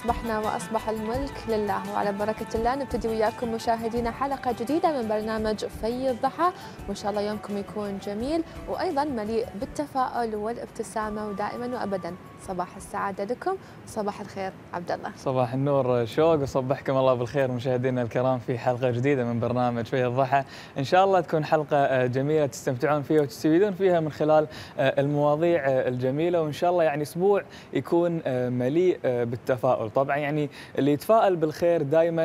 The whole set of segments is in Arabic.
واصبحنا وأصبح الملك لله. وعلى بركة الله نبتدي وياكم مشاهدينا حلقة جديدة من برنامج في الضحى. وإن شاء الله يومكم يكون جميل وأيضا مليء بالتفاؤل والابتسامة ودائما وابدا. صباح السعادة لكم وصباح الخير عبد الله. صباح النور شوق وصبحكم الله بالخير مشاهدينا الكرام في حلقة جديدة من برنامج في الضحى. إن شاء الله تكون حلقة جميلة تستمتعون فيها وتستفيدون فيها من خلال المواضيع الجميلة. وإن شاء الله يعني أسبوع يكون مليء بالتفاؤل. طبعا يعني اللي يتفائل بالخير دائما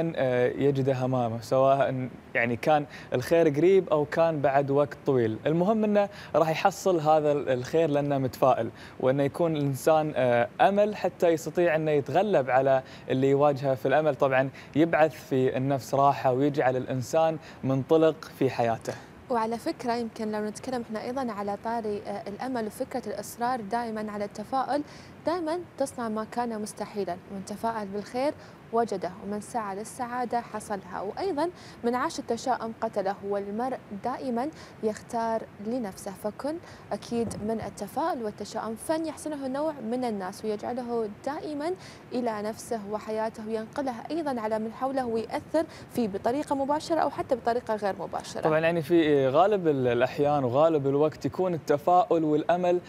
يجده أمامه سواء يعني كان الخير قريب أو كان بعد وقت طويل. المهم إنه راح يحصل هذا الخير لأنه متفائل وإنه يكون الانسان أمل حتى يستطيع انه يتغلب على اللي يواجهه في الأمل. طبعا يبعث في النفس راحة ويجعل الإنسان منطلق في حياته. وعلى فكرة يمكن لو نتكلم إحنا أيضا على طاري الأمل وفكرة الإصرار دائما على التفاؤل دائما تصنع ما كان مستحيلا ومن تفاءل بالخير وجده ومن سعى للسعادة حصلها. وأيضا من عاش التشاؤم قتله والمرء دائما يختار لنفسه. فكن أكيد من التفاؤل والتشاؤم. فن يحسنه نوع من الناس ويجعله دائما إلى نفسه وحياته وينقلها أيضا على من حوله ويأثر فيه بطريقة مباشرة أو حتى بطريقة غير مباشرة. طبعا يعني في غالب الأحيان وغالب الوقت يكون التفاؤل والأمل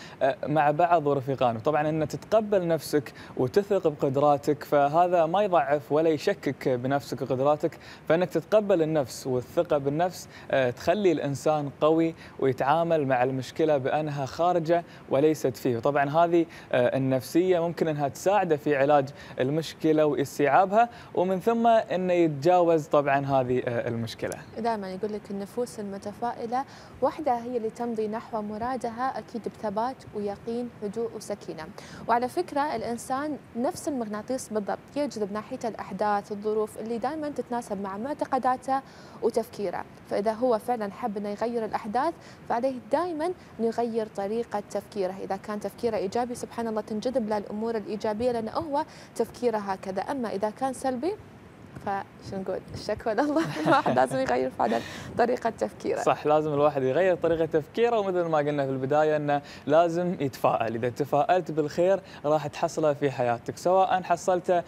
مع بعض ورفيقان. طبعا أن تتقبل نفسك وتثق بقدراتك فهذا ما يضعف ولا يشكك بنفسك وقدراتك فإنك تتقبل النفس والثقة بالنفس تخلي الإنسان قوي ويتعامل مع المشكلة بأنها خارجة وليست فيه. طبعا هذه النفسية ممكن إنها تساعده في علاج المشكلة واستيعابها ومن ثم إنه يتجاوز طبعا هذه المشكلة. دائما يقول لك النفوس المتفائلة وحدها هي اللي تمضي نحو مرادها أكيد بثبات ويقين هدوء وسكينة. وعلى فكرة الإنسان نفس المغناطيس بالضبط يجذب ناحيته الأحداث الظروف اللي دائما تتناسب مع معتقداته وتفكيره. فإذا هو فعلا حب إنه يغير الأحداث فعليه دائما إنه يغير طريقة تفكيره. إذا كان تفكيره إيجابي سبحان الله تنجذب له الأمور الإيجابية لأنه هو تفكيره هكذا. أما إذا كان سلبي فشو نقول الشكوى لله الواحد لازم يغير فعلا طريقة تفكيره. صح لازم الواحد يغير طريقة تفكيره ومثل ما قلنا في البداية أنه لازم يتفائل. إذا تفائلت بالخير راح تحصله في حياتك سواء حصلته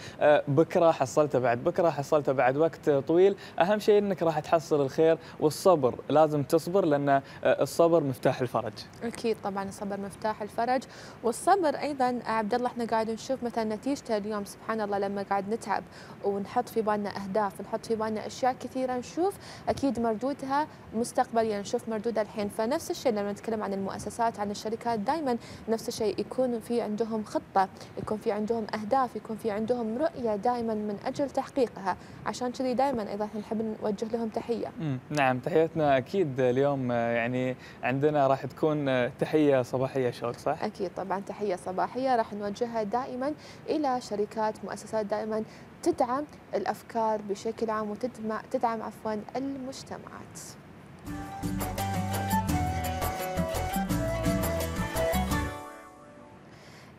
بكرة حصلته بعد بكرة حصلته بعد وقت طويل. أهم شيء أنك راح تحصل الخير والصبر. لازم تصبر لأن الصبر مفتاح الفرج. أكيد طبعا الصبر مفتاح الفرج. والصبر أيضا عبد الله إحنا قاعد نشوف مثلا نتيجته اليوم. سبحان الله لما قاعد نتعب ونحط في بالنا أهداف نحط في بالنا أشياء كثيرة نشوف أكيد مردودها مستقبليا نشوف مردودها الحين. فنفس الشيء لما نتكلم عن المؤسسات عن الشركات دائما نفس الشيء يكون في عندهم خطة يكون في عندهم أهداف يكون في عندهم رؤية دائما من أجل تحقيقها. عشان كذي دائما أيضا نحب نوجه لهم تحية. نعم تحياتنا أكيد اليوم يعني عندنا راح تكون تحية صباحية شوق صح؟ أكيد طبعا تحية صباحية راح نوجهها دائما إلى شركات مؤسسات دائما تدعم الأفكار بشكل عام وتدعم تدعم عفوا المجتمعات.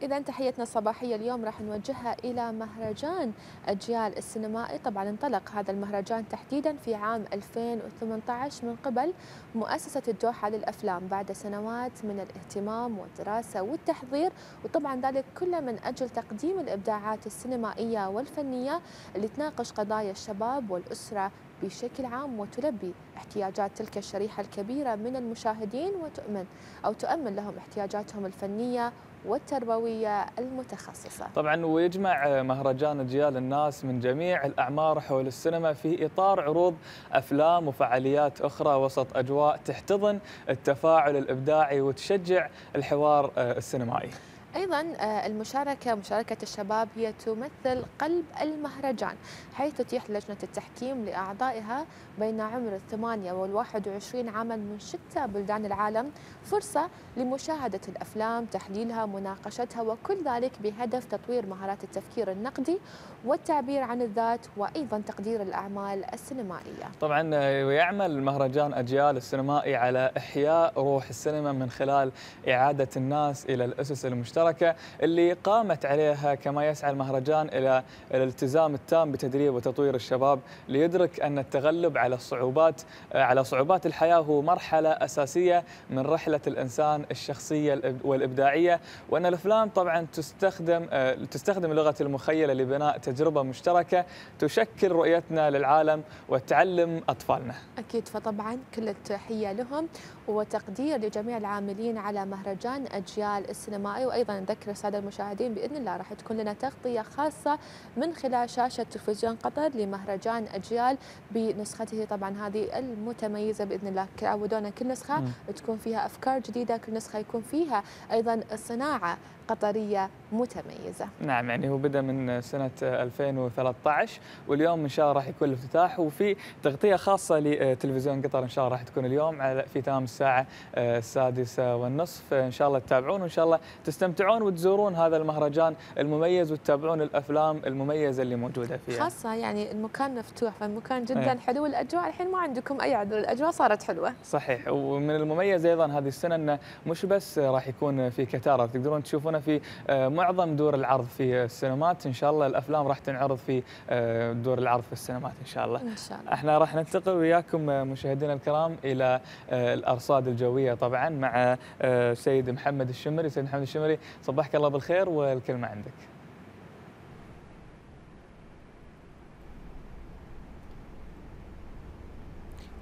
إذا تحيتنا الصباحية اليوم راح نوجهها إلى مهرجان أجيال السينمائي. طبعا انطلق هذا المهرجان تحديدا في عام 2018 من قبل مؤسسة الدوحة للأفلام بعد سنوات من الاهتمام والدراسة والتحضير وطبعا ذلك كله من أجل تقديم الإبداعات السينمائية والفنية اللي تناقش قضايا الشباب والأسرة بشكل عام وتلبي احتياجات تلك الشريحة الكبيرة من المشاهدين وتؤمن أو تؤمن لهم احتياجاتهم الفنية والتربوية المتخصصة. طبعا ويجمع مهرجان أجيال الناس من جميع الأعمار حول السينما في إطار عروض أفلام وفعاليات أخرى وسط أجواء تحتضن التفاعل الإبداعي وتشجع الحوار السينمائي. أيضا المشاركة مشاركة الشباب هي تمثل قلب المهرجان حيث تتيح لجنة التحكيم لأعضائها بين عمر الثمانية والواحد وعشرين عاما من شتى بلدان العالم فرصة لمشاهدة الأفلام تحليلها مناقشتها وكل ذلك بهدف تطوير مهارات التفكير النقدي والتعبير عن الذات وأيضا تقدير الأعمال السينمائية. طبعا ويعمل مهرجان أجيال السينمائي على إحياء روح السينما من خلال إعادة الناس إلى الأسس المشتركة المشتركة اللي قامت عليها كما يسعى المهرجان إلى الالتزام التام بتدريب وتطوير الشباب ليدرك أن التغلب على الصعوبات على صعوبات الحياة هو مرحلة أساسية من رحلة الإنسان الشخصية والإبداعية وأن الأفلام طبعا تستخدم تستخدم لغة المخيلة لبناء تجربة مشتركة تشكل رؤيتنا للعالم وتعلم أطفالنا. أكيد فطبعا كل التحية لهم وتقدير لجميع العاملين على مهرجان أجيال السينمائي وأيضا نذكر السادة المشاهدين بإذن الله راح تكون لنا تغطية خاصة من خلال شاشة تلفزيون قطر لمهرجان أجيال بنسخته طبعا هذه المتميزة بإذن الله عودونا كل نسخة م. تكون فيها أفكار جديدة كل نسخة يكون فيها أيضا صناعة قطرية متميزة. نعم يعني هو بدأ من سنة 2013 واليوم إن شاء الله راح يكون الافتتاح وفي تغطية خاصة لتلفزيون قطر إن شاء الله راح تكون اليوم على في تمام الساعة السادسة والنصف. إن شاء الله تتابعون وإن شاء الله تستمتعون وتزورون هذا المهرجان المميز وتتابعون الأفلام المميزة اللي موجودة فيها. خاصة يعني المكان مفتوح فالمكان جدا أيه. حلو. والأجواء الحين ما عندكم أي عذر الأجواء صارت حلوة. صحيح ومن المميز أيضا هذه السنة أنه مش بس راح يكون في كتارة تقدرون تشوفونه في معظم دور العرض في السينمات. إن شاء الله الأفلام راح تنعرض في دور العرض في السينمات إن شاء الله. إن شاء الله. إحنا راح ننتقل وياكم مشاهدينا الكرام إلى الأرصاد الجوية طبعا مع سيد محمد الشمري. سيد محمد الشمري صبحك الله بالخير والكلمة عندك.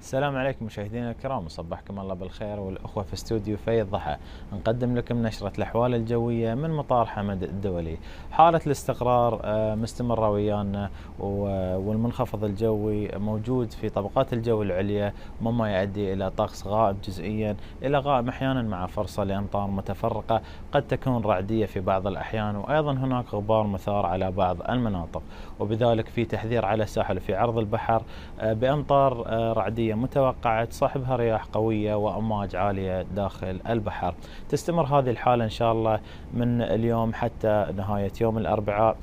السلام عليكم مشاهدينا الكرام وصبحكم الله بالخير. والأخوة في استوديو في الضحى نقدم لكم نشرة الأحوال الجوية من مطار حمد الدولي. حالة الاستقرار مستمرة ويانا والمنخفض الجوي موجود في طبقات الجو العليا. مما يؤدي إلى طقس غائم جزئيا إلى غائم أحيانا مع فرصة لإمطار متفرقة قد تكون رعدية في بعض الأحيان. وأيضا هناك غبار مثار على بعض المناطق. وبذلك في تحذير على الساحل في عرض البحر بإمطار رعدية متوقعة تصاحبها رياح قوية وأمواج عالية داخل البحر. تستمر هذه الحالة إن شاء الله من اليوم حتى نهاية يوم الأربعاء.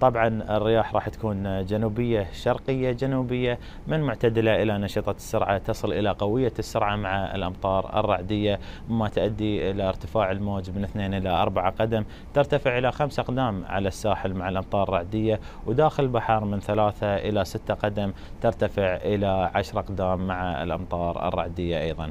طبعا الرياح راح تكون جنوبية شرقية جنوبية من معتدلة إلى نشطة السرعة تصل إلى قوية السرعة مع الأمطار الرعدية مما تؤدي إلى ارتفاع الموج من 2 إلى 4 قدم ترتفع إلى 5 أقدام على الساحل مع الأمطار الرعدية وداخل البحر من 3 إلى 6 قدم ترتفع إلى 10 أقدام مع الأمطار الرعدية أيضا.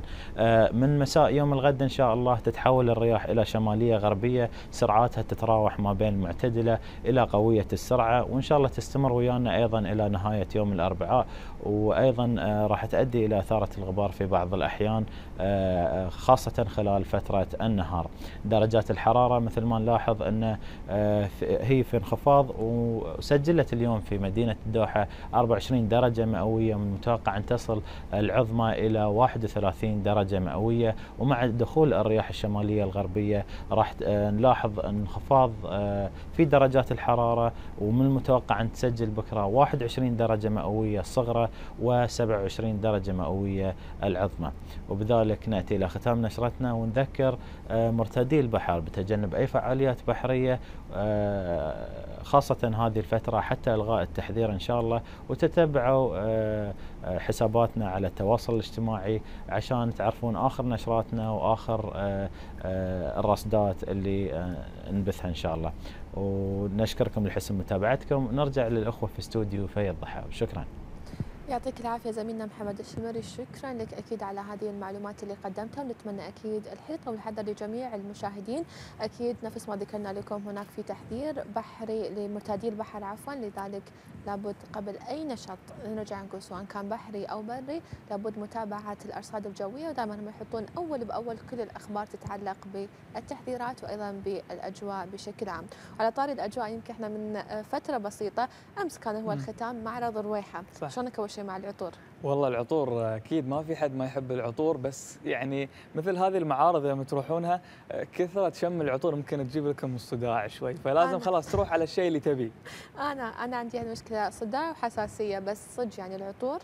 من مساء يوم الغد إن شاء الله تتحول الرياح إلى شمالية غربية سرعاتها تتراوح ما بين معتدلة إلى قوية السرعة وإن شاء الله تستمر ويانا أيضا إلى نهاية يوم الأربعاء. وأيضا راح تؤدي إلى إثارة الغبار في بعض الأحيان خاصة خلال فترة النهار. درجات الحرارة مثل ما نلاحظ أن هي في انخفاض وسجلت اليوم في مدينة الدوحة 24 درجة مئوية من المتوقع أن تصل العظمى إلى 31 درجة مئوية. ومع دخول الرياح الشمالية الغربية راح نلاحظ انخفاض في درجات الحرارة. ومن المتوقع أن تسجل بكرة 21 درجة مئوية الصغرى و27 درجة مئوية العظمى. وبذلك نأتي إلى ختام نشرتنا ونذكر مرتدي البحر بتجنب أي فعاليات بحرية خاصة هذه الفترة حتى إلغاء التحذير إن شاء الله. وتتبعوا حساباتنا على التواصل الاجتماعي عشان تعرفون آخر نشراتنا وآخر الرصدات اللي نبثها إن شاء الله. ونشكركم لحسن متابعتكم. نرجع للأخوة في استوديو في الضحى وشكرا يعطيك العافية زميلنا محمد الشمري شكرا لك أكيد على هذه المعلومات اللي قدمتها ونتمنى أكيد الحرص والحذر لجميع المشاهدين. أكيد نفس ما ذكرنا لكم هناك في تحذير بحري لمرتادي البحر عفوا لذلك لابد قبل أي نشاط نرجع نقول سواء كان بحري أو بري لابد متابعة الأرصاد الجوية ودائما هم يحطون أول بأول كل الأخبار تتعلق بالتحذيرات وأيضا بالأجواء بشكل عام. على طاري الأجواء يمكن إحنا من فترة بسيطة أمس كان هو الختام معرض رويحة شلونك شيء مع العطور؟ والله العطور أكيد ما في حد ما يحب العطور بس يعني مثل هذه المعارض لما تروحونها كثرة شم العطور ممكن تجيب لكم الصداع شوي فلازم خلاص تروح على الشيء اللي تبيه أنا أنا عندي يعني مشكلة صداع وحساسية بس صدق يعني العطور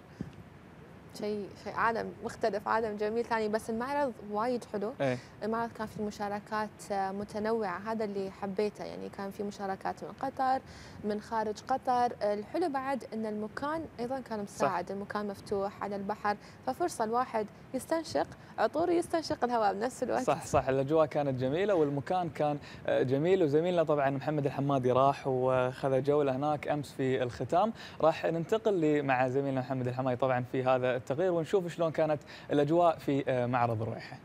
شيء شيء عالم مختلف عالم جميل. ثاني بس المعرض وايد حلو. إيه. المعرض كان فيه مشاركات آه، متنوعة. هذا اللي حبيته. يعني كان في مشاركات من قطر من خارج قطر. الحلو بعد أن المكان أيضا كان مساعد. المكان مفتوح على البحر ففرصة الواحد يستنشق عطور يستنشق الهواء بنفس الوقت. صح صح. الأجواء كانت جميلة والمكان كان آه، جميل. وزميلنا طبعا محمد الحمادي راح وخذ جولة هناك أمس في الختام. راح ننتقل مع زميلنا محمد الحمادي طبعا في هذا التقرير ونشوف شلون كانت الأجواء في آه، معرض الرويحه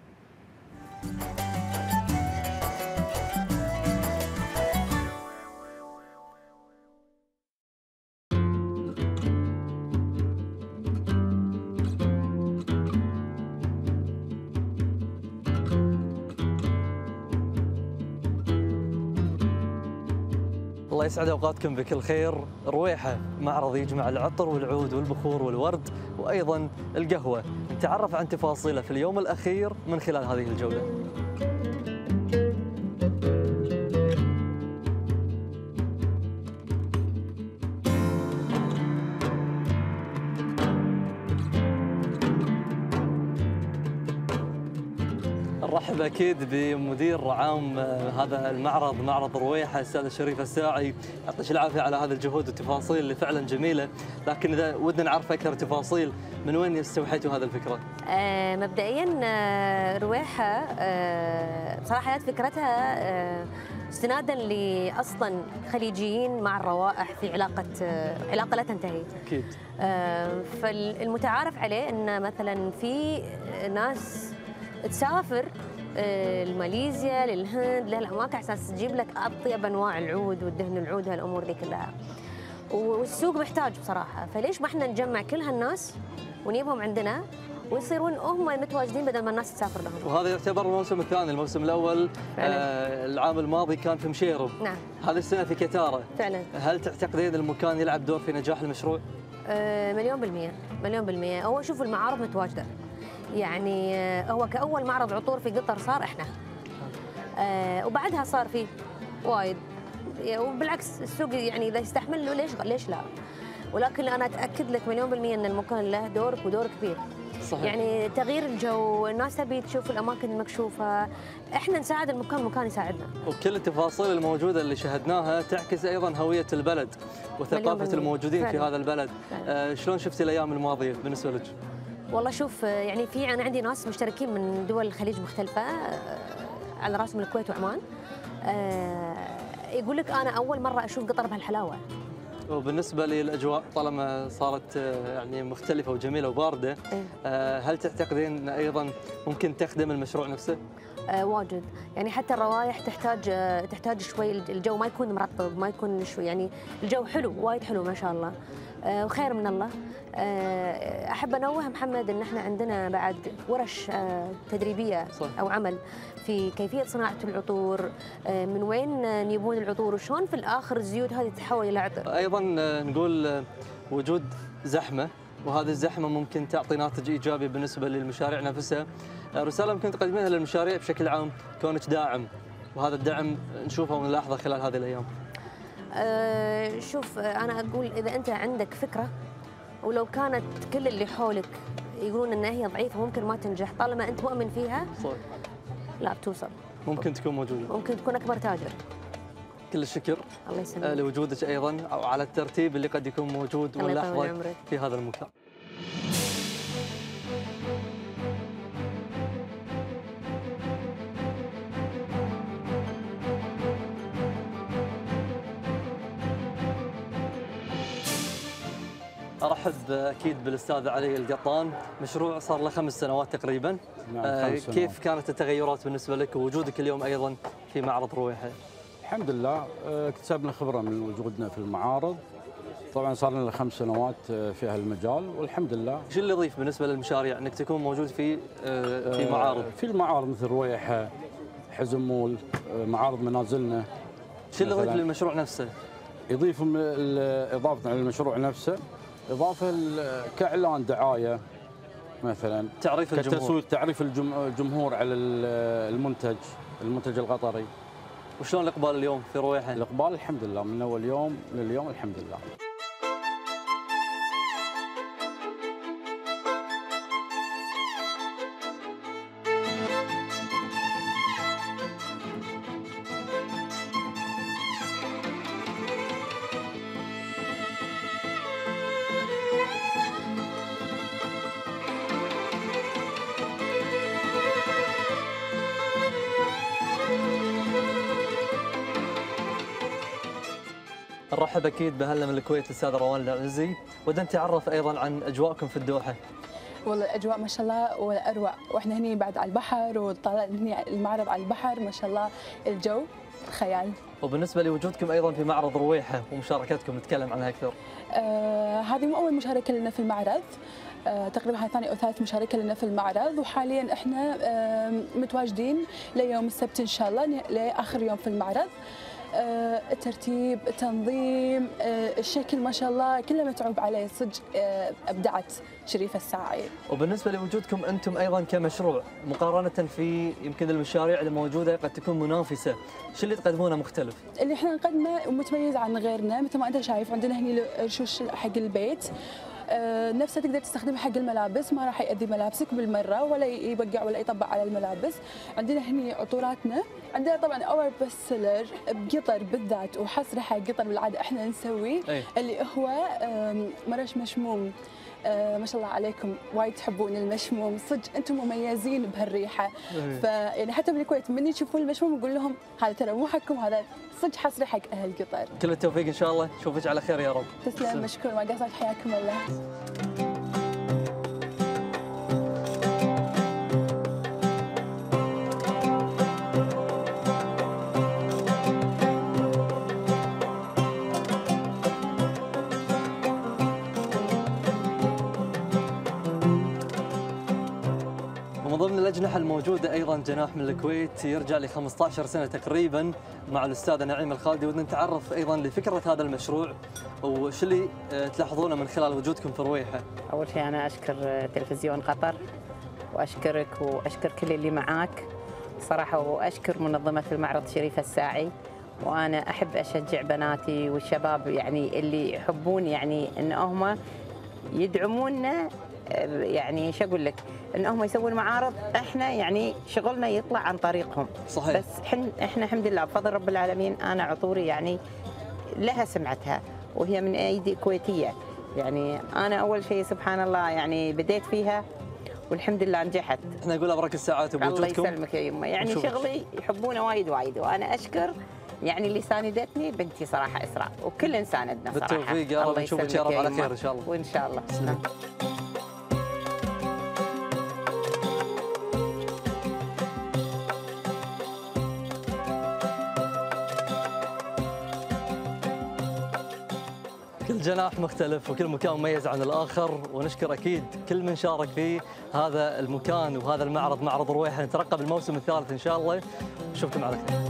يسعد أوقاتكم بكل خير. رويحة معرض يجمع العطر والعود والبخور والورد وأيضا القهوة. نتعرف عن تفاصيله في اليوم الأخير من خلال هذه الجولة. نرحب أكيد بمدير عام آه، هذا المعرض معرض رويحه الأستاذ شريف الساعي. يعطيك العافية على هذه الجهود والتفاصيل اللي فعلا جميلة. لكن إذا ودنا نعرف أكثر تفاصيل من وين استوحيتوا هذه الفكرة؟ آه، مبدئيا آه، رويحة آه، بصراحة جت فكرتها آه، استنادا لاصلا خليجيين مع الروائح في علاقة آه، علاقة لا تنتهي. أكيد. فالمتعارف عليه إن مثلا في ناس تسافر لماليزيا للهند لهالاماكن أساس تجيب لك أطيب أنواع العود والدهن العود وهالامور ذي كلها. والسوق محتاج بصراحة. فليش ما إحنا نجمع كل هالناس ونجيبهم عندنا ويصيرون هم متواجدين بدل ما الناس تسافر لهم؟ وهذا يعتبر الموسم الثاني الموسم الأول فعلاً. آه العام الماضي كان في مشيرب نعم. هذه السنة في كتارة. فعلا. هل تعتقدين المكان يلعب دور في نجاح المشروع؟ آه، مليون بالمية. مليون بالمية. هو شوفوا المعارض متواجدة. يعني آه، هو كأول معرض عطور في قطر صار إحنا آه، وبعدها صار فيه وايد يا- وبالعكس السوق يعني إذا يستحمل له ليش ليش لا ولكن أنا أتأكد لك مليون بالمية أن المكان له دور ودور كبير صحيح يعني تغيير الجو الناس تبي تشوف الأماكن المكشوفة إحنا نساعد المكان المكان يساعدنا وكل التفاصيل الموجودة اللي شاهدناها تعكس أيضا هوية البلد وثقافة. الموجودين في فعلاً. هذا البلد. آه شلون شفتي الأيام الماضية بالنسبة لك؟ والله شوف يعني في أنا عندي ناس مشتركين من دول الخليج مختلفة آه، على رأسهم الكويت وعمان. آه، يقول لك أنا أول مرة أشوف قطر بهالحلاوة. وبالنسبه للاجواء طالما صارت آه، يعني مختلفة وجميلة وباردة إيه. هل تعتقدين إن أيضا ممكن تخدم المشروع نفسه؟ واجد. يعني حتى الروايح تحتاج تحتاج شوي الجو ما يكون مرطب ما يكون شوي يعني الجو حلو وايد حلو ما شاء الله. وخير من الله. أحب انوه محمد أن إحنا عندنا بعد ورش آه، تدريبية صح. أو عمل في كيفية صناعة العطور آه، من وين آه، يبون العطور وشلون في الآخر الزيوت هذه تتحول إلى عطر أيضا آه، نقول آه، وجود زحمة وهذه الزحمة ممكن تعطي ناتج إيجابي بالنسبة للمشاريع نفسها. آه، رسالة ممكن تقدمينها للمشاريع بشكل عام كونك داعم وهذا الدعم نشوفه ونلاحظه خلال هذه الأيام. آه، شوف آه، أنا أقول إذا أنت عندك فكرة ولو كانت كل اللي حولك يقولون إن هي ضعيفة ممكن ما تنجح طالما أنت مؤمن فيها صح. لا بتوصل ممكن تكون موجودة. ممكن تكون أكبر تاجر كل الشكر الله آه، يسلمك لوجودك أيضا أو على الترتيب اللي قد يكون موجود عمرك. في هذا المكان. ارحب أكيد بالأستاذ علي القطان، مشروع صار له خمس سنوات تقريبا. نعم، آه، خمس سنوات. كيف كانت التغيرات بالنسبة لك ووجودك اليوم أيضا في معرض رويحه؟ الحمد لله آه، اكتسبنا خبرة من وجودنا في المعارض طبعا صار لنا خمس سنوات آه، في هالمجال والحمد لله شو اللي يضيف بالنسبة للمشاريع إنك تكون موجود في آه، في آه، معارض؟ في المعارض مثل رويحة حزمول آه، معارض منازلنا شو اللي يضيف. للمشروع نفسه؟ يضيف إضافة على المشروع نفسه إضافة كإعلان دعاية مثلا. تعريف الجمهور. كتسويق تعريف الجم- الجمهور على ال- المنتج المنتج القطري. وشلون الإقبال اليوم في رويحه؟ الإقبال الحمد لله من أول يوم لليوم الحمد لله. نرحب أكيد باهلنا من الكويت الاستاذ روان العزي ودنا نتعرف أيضا عن أجواءكم في الدوحة. والله الأجواء ما شاء الله ولا اروع وإحنا هني بعد على البحر وطالع هني المعرض على البحر ما شاء الله الجو خيال. وبالنسبة لوجودكم أيضا في معرض رويحة ومشاركتكم نتكلم عنها أكثر. آه هذه مو أول مشاركة لنا في المعرض. آه تقريبا هاي ثاني أو ثالث مشاركة لنا في المعرض. وحاليا إحنا آه متواجدين ليوم السبت إن شاء الله لآخر يوم في المعرض. آه، الترتيب التنظيم آه، الشكل ما شاء الله كله متعوب عليه. صدق آه، أبدعت شريفه الساعي. وبالنسبة لوجودكم أنتم أيضا كمشروع مقارنة في يمكن المشاريع الموجودة قد تكون منافسة، شو اللي تقدمونه مختلف؟ اللي إحنا نقدمه متميز عن غيرنا مثل ما أنت شايف عندنا هني رشوش حق البيت. آه، نفسه تقدر تستخدمها حق الملابس ما راح يأذي ملابسك بالمرة ولا يوقع ولا يطبق على الملابس. عندنا هني عطوراتنا. عندنا طبعا our best seller بقطر بالذات وحصري حق قطر بالعادة. إحنا نسوي أي. اللي هو مرش مشموم. ما شاء الله عليكم. وايد تحبون المشموم. صدق أنتم مميزين بهالريحة. فيعني حتى بالكويت من يشوفون المشموم يقول لهم هذا ترى مو حقكم هذا صدق حصري حق أهل قطر. كل التوفيق إن شاء الله، نشوفك على خير يا رب. تسلم. مشكور ما قصرت. حياكم الله. الأجنحة الموجودة أيضا جناح من الكويت يرجع ل 15 سنة تقريبا مع الأستاذة نعيم الخالدي. ودنا نتعرف أيضا لفكرة هذا المشروع وش اللي آه، تلاحظونه من خلال وجودكم في رويحة أول شيء أنا أشكر تلفزيون قطر وأشكرك وأشكر كل اللي معاك. صراحة وأشكر منظمة المعرض شريفة الساعي. وأنا أحب أشجع بناتي والشباب يعني اللي يحبون يعني إن هم يدعمونا آه، يعني شو أقول لك؟ إن هم يسوون معارض إحنا يعني شغلنا يطلع عن طريقهم. صحيح. بس حن إحنا الحمد لله بفضل رب العالمين أنا عطوري يعني لها سمعتها وهي من أيدي كويتيه يعني أنا أول شيء سبحان الله يعني بديت فيها والحمد لله نجحت. إحنا نقول أبرك الساعات الله بوجودكم يسلمك يا يمه. يعني ونشوفك. شغلي يحبونه وايد وايد وأنا أشكر يعني اللي ساندتني بنتي صراحة إسراء وكل انسان عندنا صراحة. بالتوفيق يا رب. الله نشوفك يا رب على. خير إن شاء الله. وإن شاء الله. جناح مختلف وكل مكان مميز عن الآخر ونشكر أكيد كل من شارك في هذا المكان وهذا المعرض معرض رويحة. نترقب الموسم الثالث إن شاء الله. نشوفكم على خير.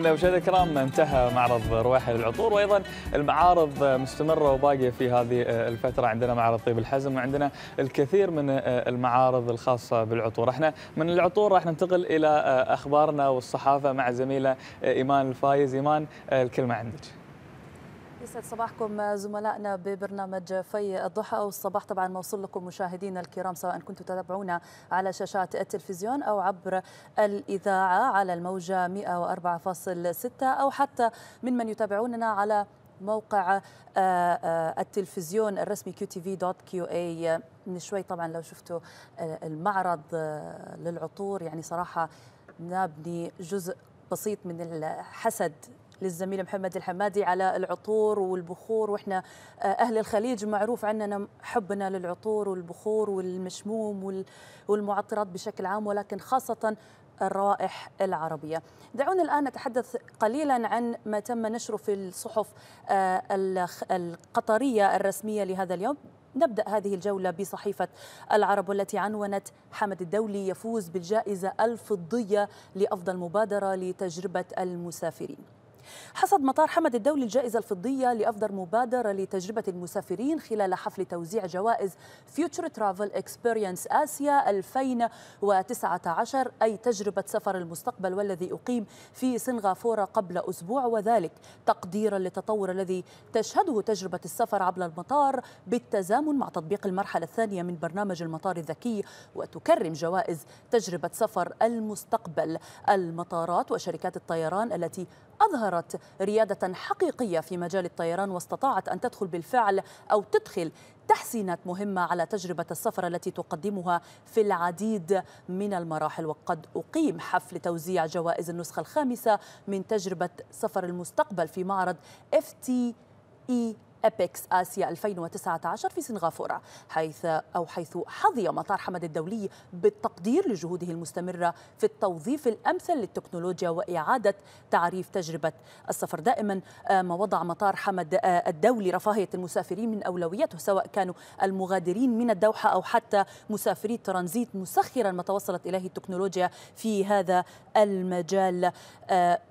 اذا مشاهدينا الكرام انتهى معرض رواحه للعطور وأيضا المعارض مستمرة وباقية في هذه الفترة. عندنا معرض طيب الحزم وعندنا الكثير من المعارض الخاصة بالعطور. إحنا من العطور راح ننتقل إلى أخبارنا والصحافة مع زميله إيمان الفايز. إيمان الكلمة عندك. يسعد صباحكم زملائنا ببرنامج في الضحى والصباح طبعا موصول لكم مشاهدينا الكرام سواء كنتم تتابعونا على شاشات التلفزيون أو عبر الإذاعة على الموجة 104.6 أو حتى من من يتابعوننا على موقع التلفزيون الرسمي كيو تي في دوت كيو اي من شوي طبعا لو شفتوا المعرض للعطور يعني صراحة نابني جزء بسيط من الحسد للزميل محمد الحمادي على العطور والبخور. وإحنا أهل الخليج معروف عننا حبنا للعطور والبخور والمشموم والمعطرات بشكل عام ولكن خاصة الروائح العربية. دعونا الآن نتحدث قليلا عن ما تم نشره في الصحف القطرية الرسمية لهذا اليوم. نبدأ هذه الجولة بصحيفة العرب والتي عنونت حمد الدولي يفوز بالجائزة الفضية لأفضل مبادرة لتجربة المسافرين. حصد مطار حمد الدولي الجائزة الفضية لأفضل مبادرة لتجربة المسافرين خلال حفل توزيع جوائز Future Travel Experience آسيا 2019 أي تجربة سفر المستقبل والذي أقيم في سنغافورة قبل أسبوع وذلك. تقديرا للتطور الذي تشهده تجربة السفر عبر المطار بالتزامن مع تطبيق المرحلة الثانية من برنامج المطار الذكي وتكرم جوائز تجربة سفر المستقبل. المطارات وشركات الطيران التي أظهرت اختارت ريادة حقيقية في مجال الطيران واستطاعت أن تدخل بالفعل أو تدخل تحسينات مهمة على تجربة السفر التي تقدمها في العديد من المراحل. وقد أقيم حفل توزيع جوائز النسخة الخامسة من تجربة سفر المستقبل في معرض FTE أبيكس آسيا 2019 في سنغافورة حيث أو حيث حظي مطار حمد الدولي بالتقدير لجهوده المستمرة في التوظيف الأمثل للتكنولوجيا وإعادة تعريف تجربة السفر. دائما ما وضع مطار حمد الدولي رفاهية المسافرين من أولويته سواء كانوا المغادرين من الدوحة أو حتى مسافري الترانزيت مسخرا ما توصلت إليه التكنولوجيا في هذا المجال.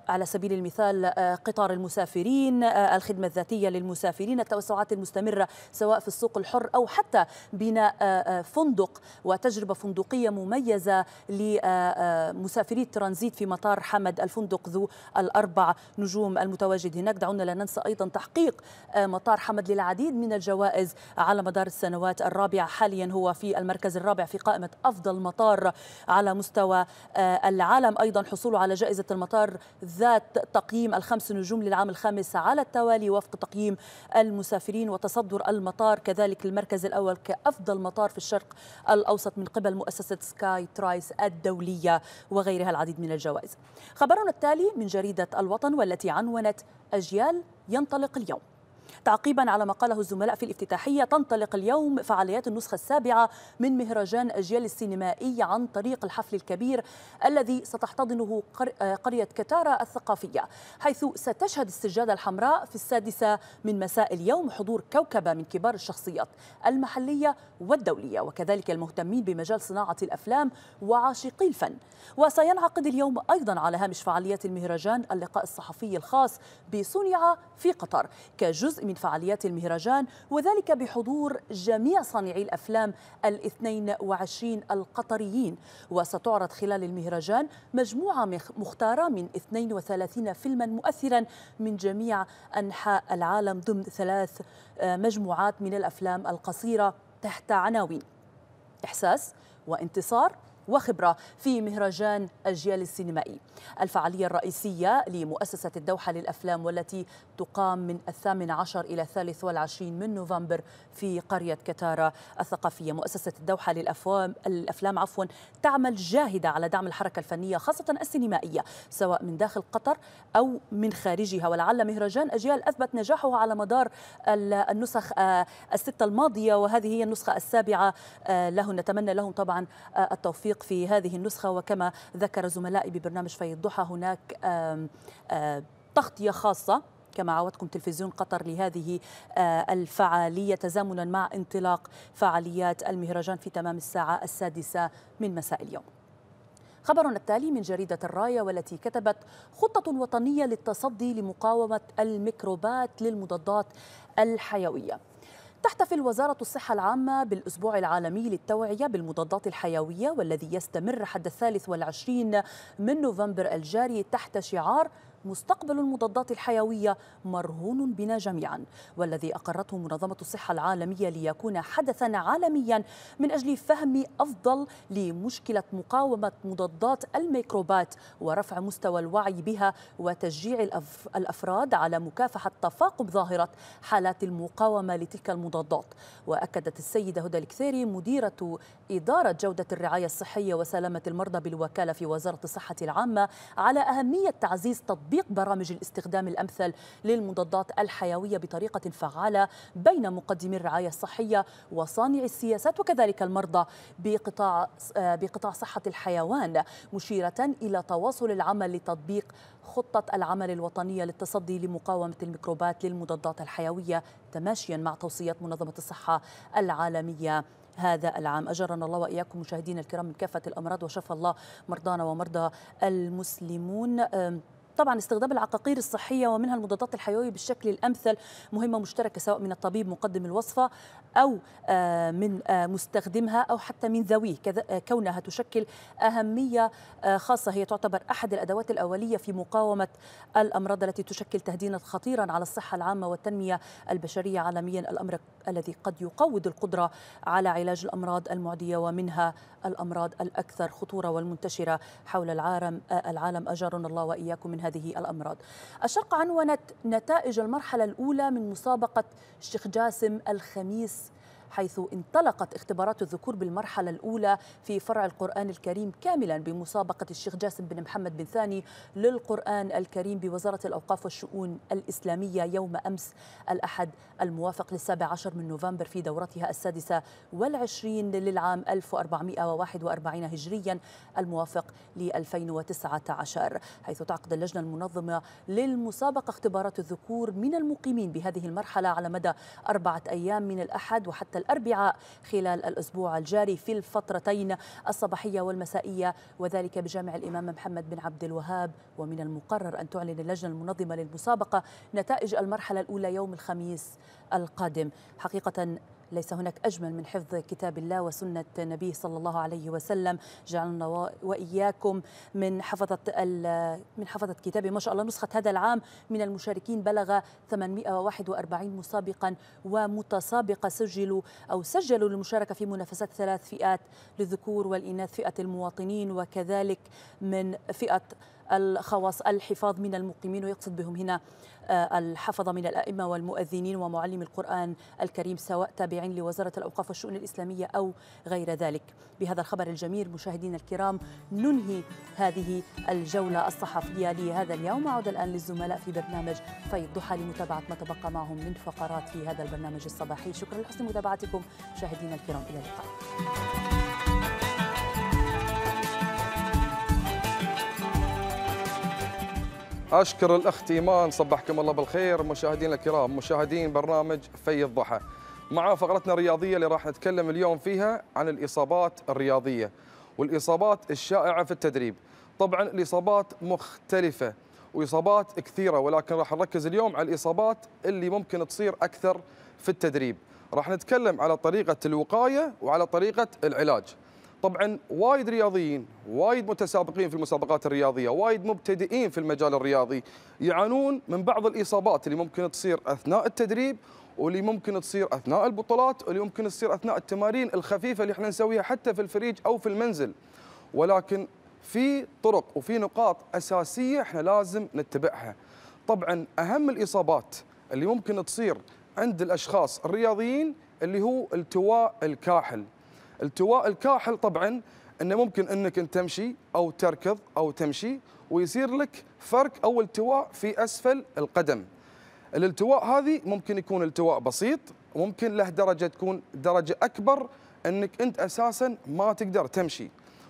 على سبيل المثال قطار المسافرين الخدمة الذاتية للمسافرين التوسعات المستمرة سواء في السوق الحر أو حتى بناء فندق وتجربة فندقية مميزة لمسافري الترانزيت في مطار حمد الفندق ذو الأربع نجوم المتواجد هناك. دعونا لا ننسى أيضا تحقيق مطار حمد للعديد من الجوائز على مدار السنوات الرابعة. حاليا هو في المركز الرابع في قائمة أفضل مطار على مستوى العالم. أيضا حصوله على جائزة المطار ذات تقييم الخمس نجوم للعام الخامس على التوالي وفق تقييم المسافرين وتصدر المطار كذلك المركز الأول كأفضل مطار في الشرق الأوسط من قبل مؤسسة سكاي ترايس الدولية وغيرها العديد من الجوائز. خبرنا التالي من جريدة الوطن والتي عنونت أجيال ينطلق اليوم. تعقيبا على ما قاله الزملاء في الافتتاحية تنطلق اليوم فعاليات النسخة السابعة من مهرجان أجيال السينمائي عن طريق الحفل الكبير الذي ستحتضنه قرية كتارا الثقافية حيث ستشهد السجادة الحمراء في السادسة من مساء اليوم حضور كوكبة من كبار الشخصيات المحلية والدولية وكذلك المهتمين بمجال صناعة الأفلام وعاشقي الفن. وسينعقد اليوم أيضا على هامش فعاليات المهرجان اللقاء الصحفي الخاص بصنع في قطر كجزء من فعاليات المهرجان وذلك بحضور جميع صانعي الأفلام الاثنين وعشرين القطريين. وستعرض خلال المهرجان مجموعة مختارة من 32 فيلما مؤثرا من جميع أنحاء العالم ضمن ثلاث مجموعات من الأفلام القصيرة تحت عناوين إحساس وانتصار وخبرة في مهرجان أجيال السينمائي. الفعالية الرئيسية لمؤسسة الدوحة للأفلام والتي تقام من الثامن عشر إلى الثالث والعشرين من نوفمبر في قرية كتارا. الثقافية مؤسسة الدوحة للأفلام الأفلام عفوا تعمل جاهدة على دعم الحركة الفنية خاصة السينمائية سواء من داخل قطر أو من خارجها. ولعل مهرجان أجيال أثبت نجاحه على مدار النسخ الستة الماضية وهذه هي النسخة السابعة. له نتمنى لهم طبعا التوفيق التوفيق في هذه النسخة. وكما ذكر زملائي ببرنامج في الضحى هناك تغطية خاصة كما عودكم تلفزيون قطر لهذه الفعالية تزامنا مع انطلاق فعاليات المهرجان في تمام الساعة السادسة من مساء اليوم. خبرنا التالي من جريدة الراية والتي كتبت خطة وطنية للتصدي لمقاومة الميكروبات للمضادات الحيوية. تحتفل وزارة الصحة العامة بالأسبوع العالمي للتوعية بالمضادات الحيوية والذي يستمر حد الثالث والعشرين من نوفمبر الجاري تحت شعار مستقبل المضادات الحيوية مرهون بنا جميعا والذي أقرته منظمة الصحة العالمية ليكون حدثا عالميا من أجل فهم أفضل لمشكلة مقاومة مضادات الميكروبات ورفع مستوى الوعي بها وتشجيع الأفراد على مكافحة تفاقم ظاهرة حالات المقاومة لتلك المضادات. وأكدت السيدة هدى الكثيري مديرة إدارة جودة الرعاية الصحية وسلامة المرضى بالوكالة في وزارة الصحة العامة على أهمية تعزيز تطبيق تطبيق برامج الاستخدام الأمثل للمضادات الحيوية بطريقة فعالة بين مقدمي الرعاية الصحية وصانعي السياسات وكذلك المرضى بقطاع بقطاع صحة الحيوان مشيرة إلى تواصل العمل لتطبيق خطة العمل الوطنية للتصدي لمقاومة الميكروبات للمضادات الحيوية تماشيا مع توصيات منظمة الصحة العالمية هذا العام. أجرنا الله وإياكم مشاهدينا الكرام من كافة الأمراض وشفى الله مرضانا ومرضى المسلمون. طبعا استخدام العقاقير الصحية ومنها المضادات الحيوية بالشكل الأمثل مهمة مشتركه سواء من الطبيب مقدم الوصفة أو من مستخدمها أو حتى من ذويه كونها تشكل أهمية خاصة هي تعتبر أحد الأدوات الأولية في مقاومة الأمراض التي تشكل تهديدا خطيرا على الصحة العامة والتنمية البشرية عالميا. الأمر الذي قد يقوض القدرة على علاج الأمراض المعدية ومنها الأمراض الأكثر خطورة والمنتشرة حول العالم العالم. اجرنا الله وإياكم من هذه الأمراض. الشرق عنونت نتائج المرحلة الأولى من مسابقة الشيخ جاسم الخميس حيث انطلقت اختبارات الذكور بالمرحلة الأولى في فرع القرآن الكريم كاملا بمسابقة الشيخ جاسم بن محمد بن ثاني للقرآن الكريم بوزارة الأوقاف والشؤون الإسلامية يوم أمس الأحد الموافق للسابع عشر من نوفمبر في دورتها السادسة والعشرين للعام 1441 هجريا الموافق ل 2019 حيث تعقد اللجنة المنظمة للمسابقة اختبارات الذكور من المقيمين بهذه المرحلة على مدى أربعة أيام من الأحد وحتى الأربعاء خلال الأسبوع الجاري في الفترتين الصباحية والمسائية. وذلك بجامع الإمام محمد بن عبد الوهاب. ومن المقرر أن تعلن اللجنة المنظمة للمسابقة نتائج المرحلة الأولى يوم الخميس القادم. حقيقة ليس هناك أجمل من حفظ كتاب الله وسنة نبيه صلى الله عليه وسلم. جعلنا وإياكم من حفظة من حفظة كتابه. ما شاء الله نسخة هذا العام من المشاركين بلغ 841 مسابقا ومتسابقة. سجلوا أو سجلوا للمشاركة في منافسات ثلاث فئات للذكور والإناث فئة المواطنين وكذلك من فئة الخواص الحفاظ من المقيمين ويقصد بهم هنا آه، الحفظة من الأئمة والمؤذنين ومعلم القرآن الكريم سواء تابعين لوزارة الأوقاف والشؤون الإسلامية أو غير ذلك. بهذا الخبر الجميل مشاهدينا الكرام ننهي هذه الجولة الصحفية لهذا اليوم. أعود الآن للزملاء في برنامج في الضحى لمتابعة ما تبقى معهم من فقرات في هذا البرنامج الصباحي. شكرا لحسن متابعتكم مشاهدينا الكرام إلى اللقاء. أشكر الأخت إيمان صبحكم الله بالخير. مشاهدينا الكرام مشاهدين برنامج في الضحى. مع فقرتنا الرياضية اللي راح نتكلم اليوم فيها عن الإصابات الرياضية والإصابات الشائعة في التدريب. طبعا الإصابات مختلفة وإصابات كثيرة ولكن راح نركز اليوم على الإصابات اللي ممكن تصير أكثر في التدريب. راح نتكلم على طريقة الوقاية وعلى طريقة العلاج. طبعا وايد رياضيين وايد متسابقين في المسابقات الرياضية وايد مبتدئين في المجال الرياضي يعانون من بعض الإصابات اللي ممكن تصير أثناء التدريب واللي ممكن تصير أثناء البطولات واللي ممكن تصير أثناء التمارين الخفيفة اللي إحنا نسويها حتى في الفريج أو في المنزل. ولكن في طرق وفي نقاط أساسية إحنا لازم نتبعها. طبعا أهم الإصابات اللي ممكن تصير عند الأشخاص الرياضيين اللي هو التواء الكاحل. التواء الكاحل طبعا إنه ممكن إنك أنت تمشي أو تركض أو تمشي ويصير لك فرق أو التواء في أسفل القدم. الالتواء هذه ممكن يكون التواء بسيط وممكن له درجة تكون درجة أكبر إنك أنت أساسا ما تقدر تمشي.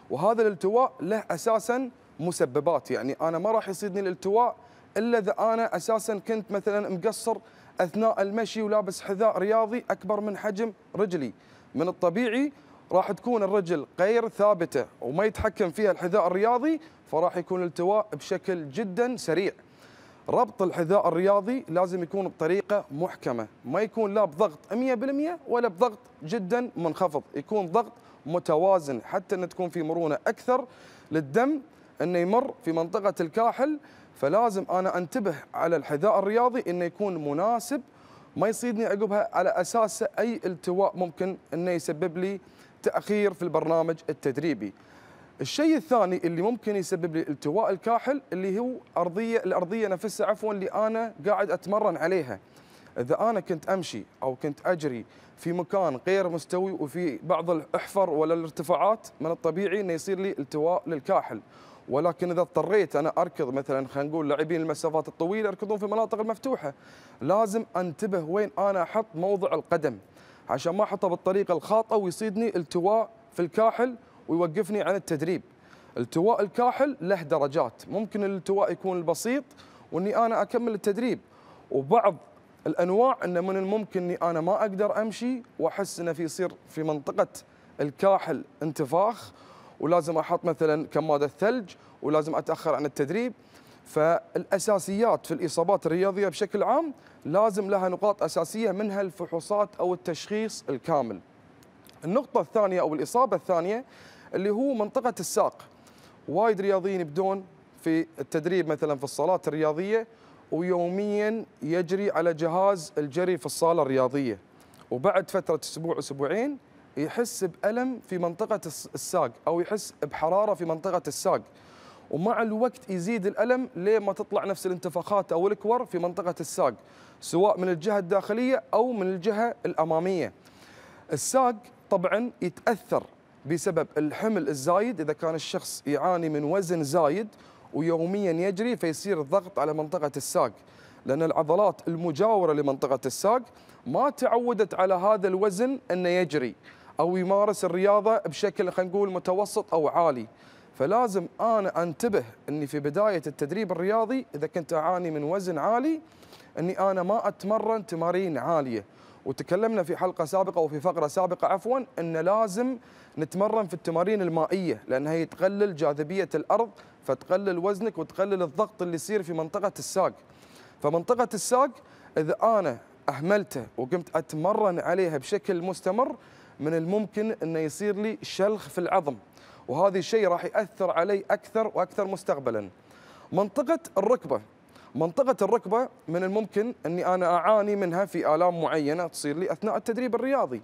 وهذا الالتواء له أساسا مسببات يعني أنا ما راح يصيدني الالتواء إلا إذا أنا أساسا كنت مثلا مقصر أثناء المشي ولابس حذاء رياضي أكبر من حجم رجلي. من الطبيعي راح تكون الرجل غير ثابتة وما يتحكم فيها الحذاء الرياضي فراح يكون الالتواء بشكل جدا سريع. ربط الحذاء الرياضي لازم يكون بطريقة محكمة ما يكون لا بضغط 100% ولا بضغط جدا منخفض يكون ضغط متوازن حتى ان تكون في مرونة أكثر للدم إنه يمر في منطقة الكاحل. فلازم أنا أنتبه على الحذاء الرياضي إنه يكون مناسب ما يصيدني عقبها على اساسه أي التواء ممكن إنه يسبب لي تاخير في البرنامج التدريبي. الشيء الثاني اللي ممكن يسبب لي التواء الكاحل اللي هو ارضيه الأرضية نفسها عفوا اللي أنا قاعد أتمرن عليها. إذا أنا كنت أمشي أو كنت أجري في مكان غير مستوي وفي بعض الأحفر ولا الارتفاعات من الطبيعي إنه يصير لي التواء للكاحل. ولكن إذا اضطريت أنا أركض مثلا خلينا نقول لاعبين المسافات الطويلة يركضون في المناطق المفتوحة لازم أنتبه وين أنا أحط موضع القدم عشان ما أحطه بالطريقة الخاطئة ويصيدني التواء في الكاحل ويوقفني عن التدريب. التواء الكاحل له درجات، ممكن الالتواء يكون البسيط وإني أنا أكمل التدريب. وبعض الأنواع إنه من الممكن إني أنا ما أقدر أمشي وأحس إنه في يصير في منطقة الكاحل انتفاخ. ولازم أحط مثلا كمادة ثلج ولازم أتأخر عن التدريب. فالأساسيات في الإصابات الرياضية بشكل عام لازم لها نقاط أساسية منها الفحوصات أو التشخيص الكامل. النقطة الثانية أو الإصابة الثانية اللي هو منطقة الساق. وايد رياضيين يبدون في التدريب مثلا في الصالات الرياضية ويوميا يجري على جهاز الجري في الصالة الرياضية وبعد فترة أسبوع أسبوعين يحس بألم في منطقة الساق أو يحس بحرارة في منطقة الساق ومع الوقت يزيد الألم ليه ما تطلع نفس الانتفاخات أو الكور في منطقة الساق سواء من الجهة الداخلية أو من الجهة الأمامية. الساق طبعا يتأثر بسبب الحمل الزايد إذا كان الشخص يعاني من وزن زايد ويوميا يجري فيصير الضغط على منطقة الساق لأن العضلات المجاورة لمنطقة الساق ما تعودت على هذا الوزن إنه يجري أو يمارس الرياضة بشكل خلينا نقول متوسط أو عالي فلازم أنا أنتبه إني في بداية التدريب الرياضي إذا كنت أعاني من وزن عالي إني أنا ما أتمرن تمارين عالية. وتكلمنا في حلقة سابقة وفي فقرة سابقة عفوا إن لازم نتمرن في التمارين المائية لأنها هي تقلل جاذبية الأرض فتقلل وزنك وتقلل الضغط اللي يصير في منطقة الساق. فمنطقة الساق إذا أنا أهملته وقمت أتمرن عليها بشكل مستمر من الممكن إنه يصير لي شلخ في العظم. وهذا الشيء راح يأثر علي أكثر وأكثر مستقبلا. منطقة الركبة. منطقة الركبة من الممكن أني أنا أعاني منها في آلام معينة تصير لي أثناء التدريب الرياضي.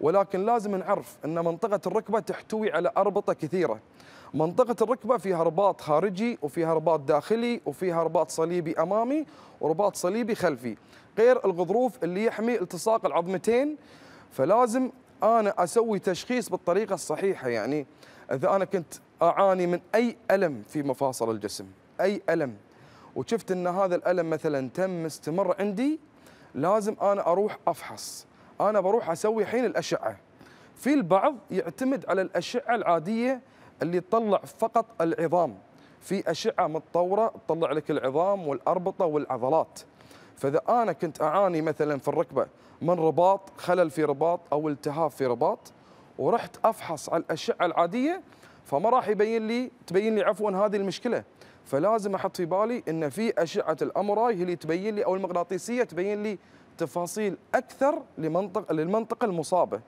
ولكن لازم نعرف أن منطقة الركبة تحتوي على أربطة كثيرة. منطقة الركبة فيها رباط خارجي وفيها رباط داخلي وفيها رباط صليبي أمامي ورباط صليبي خلفي. غير الغضروف اللي يحمي التصاق العظمتين فلازم أنا أسوي تشخيص بالطريقة الصحيحة يعني إذا أنا كنت أعاني من أي ألم في مفاصل الجسم أي ألم. وشفت أن هذا الألم مثلا تم استمر عندي لازم أنا أروح أفحص. أنا بروح أسوي حين الأشعة. في البعض يعتمد على الأشعة العادية اللي تطلع فقط العظام. في أشعة متطورة تطلع لك العظام والأربطة والعضلات. فإذا أنا كنت أعاني مثلا في الركبة من رباط خلل في رباط أو التهاب في رباط ورحت أفحص على الأشعة العادية فما راح يبين لي تبين لي عفوا هذه المشكلة. فلازم أحط في بالي أن في أشعة الأمراي هي اللي تبين لي أو المغناطيسية تبين لي تفاصيل أكثر لمنطقة للمنطقة المصابة.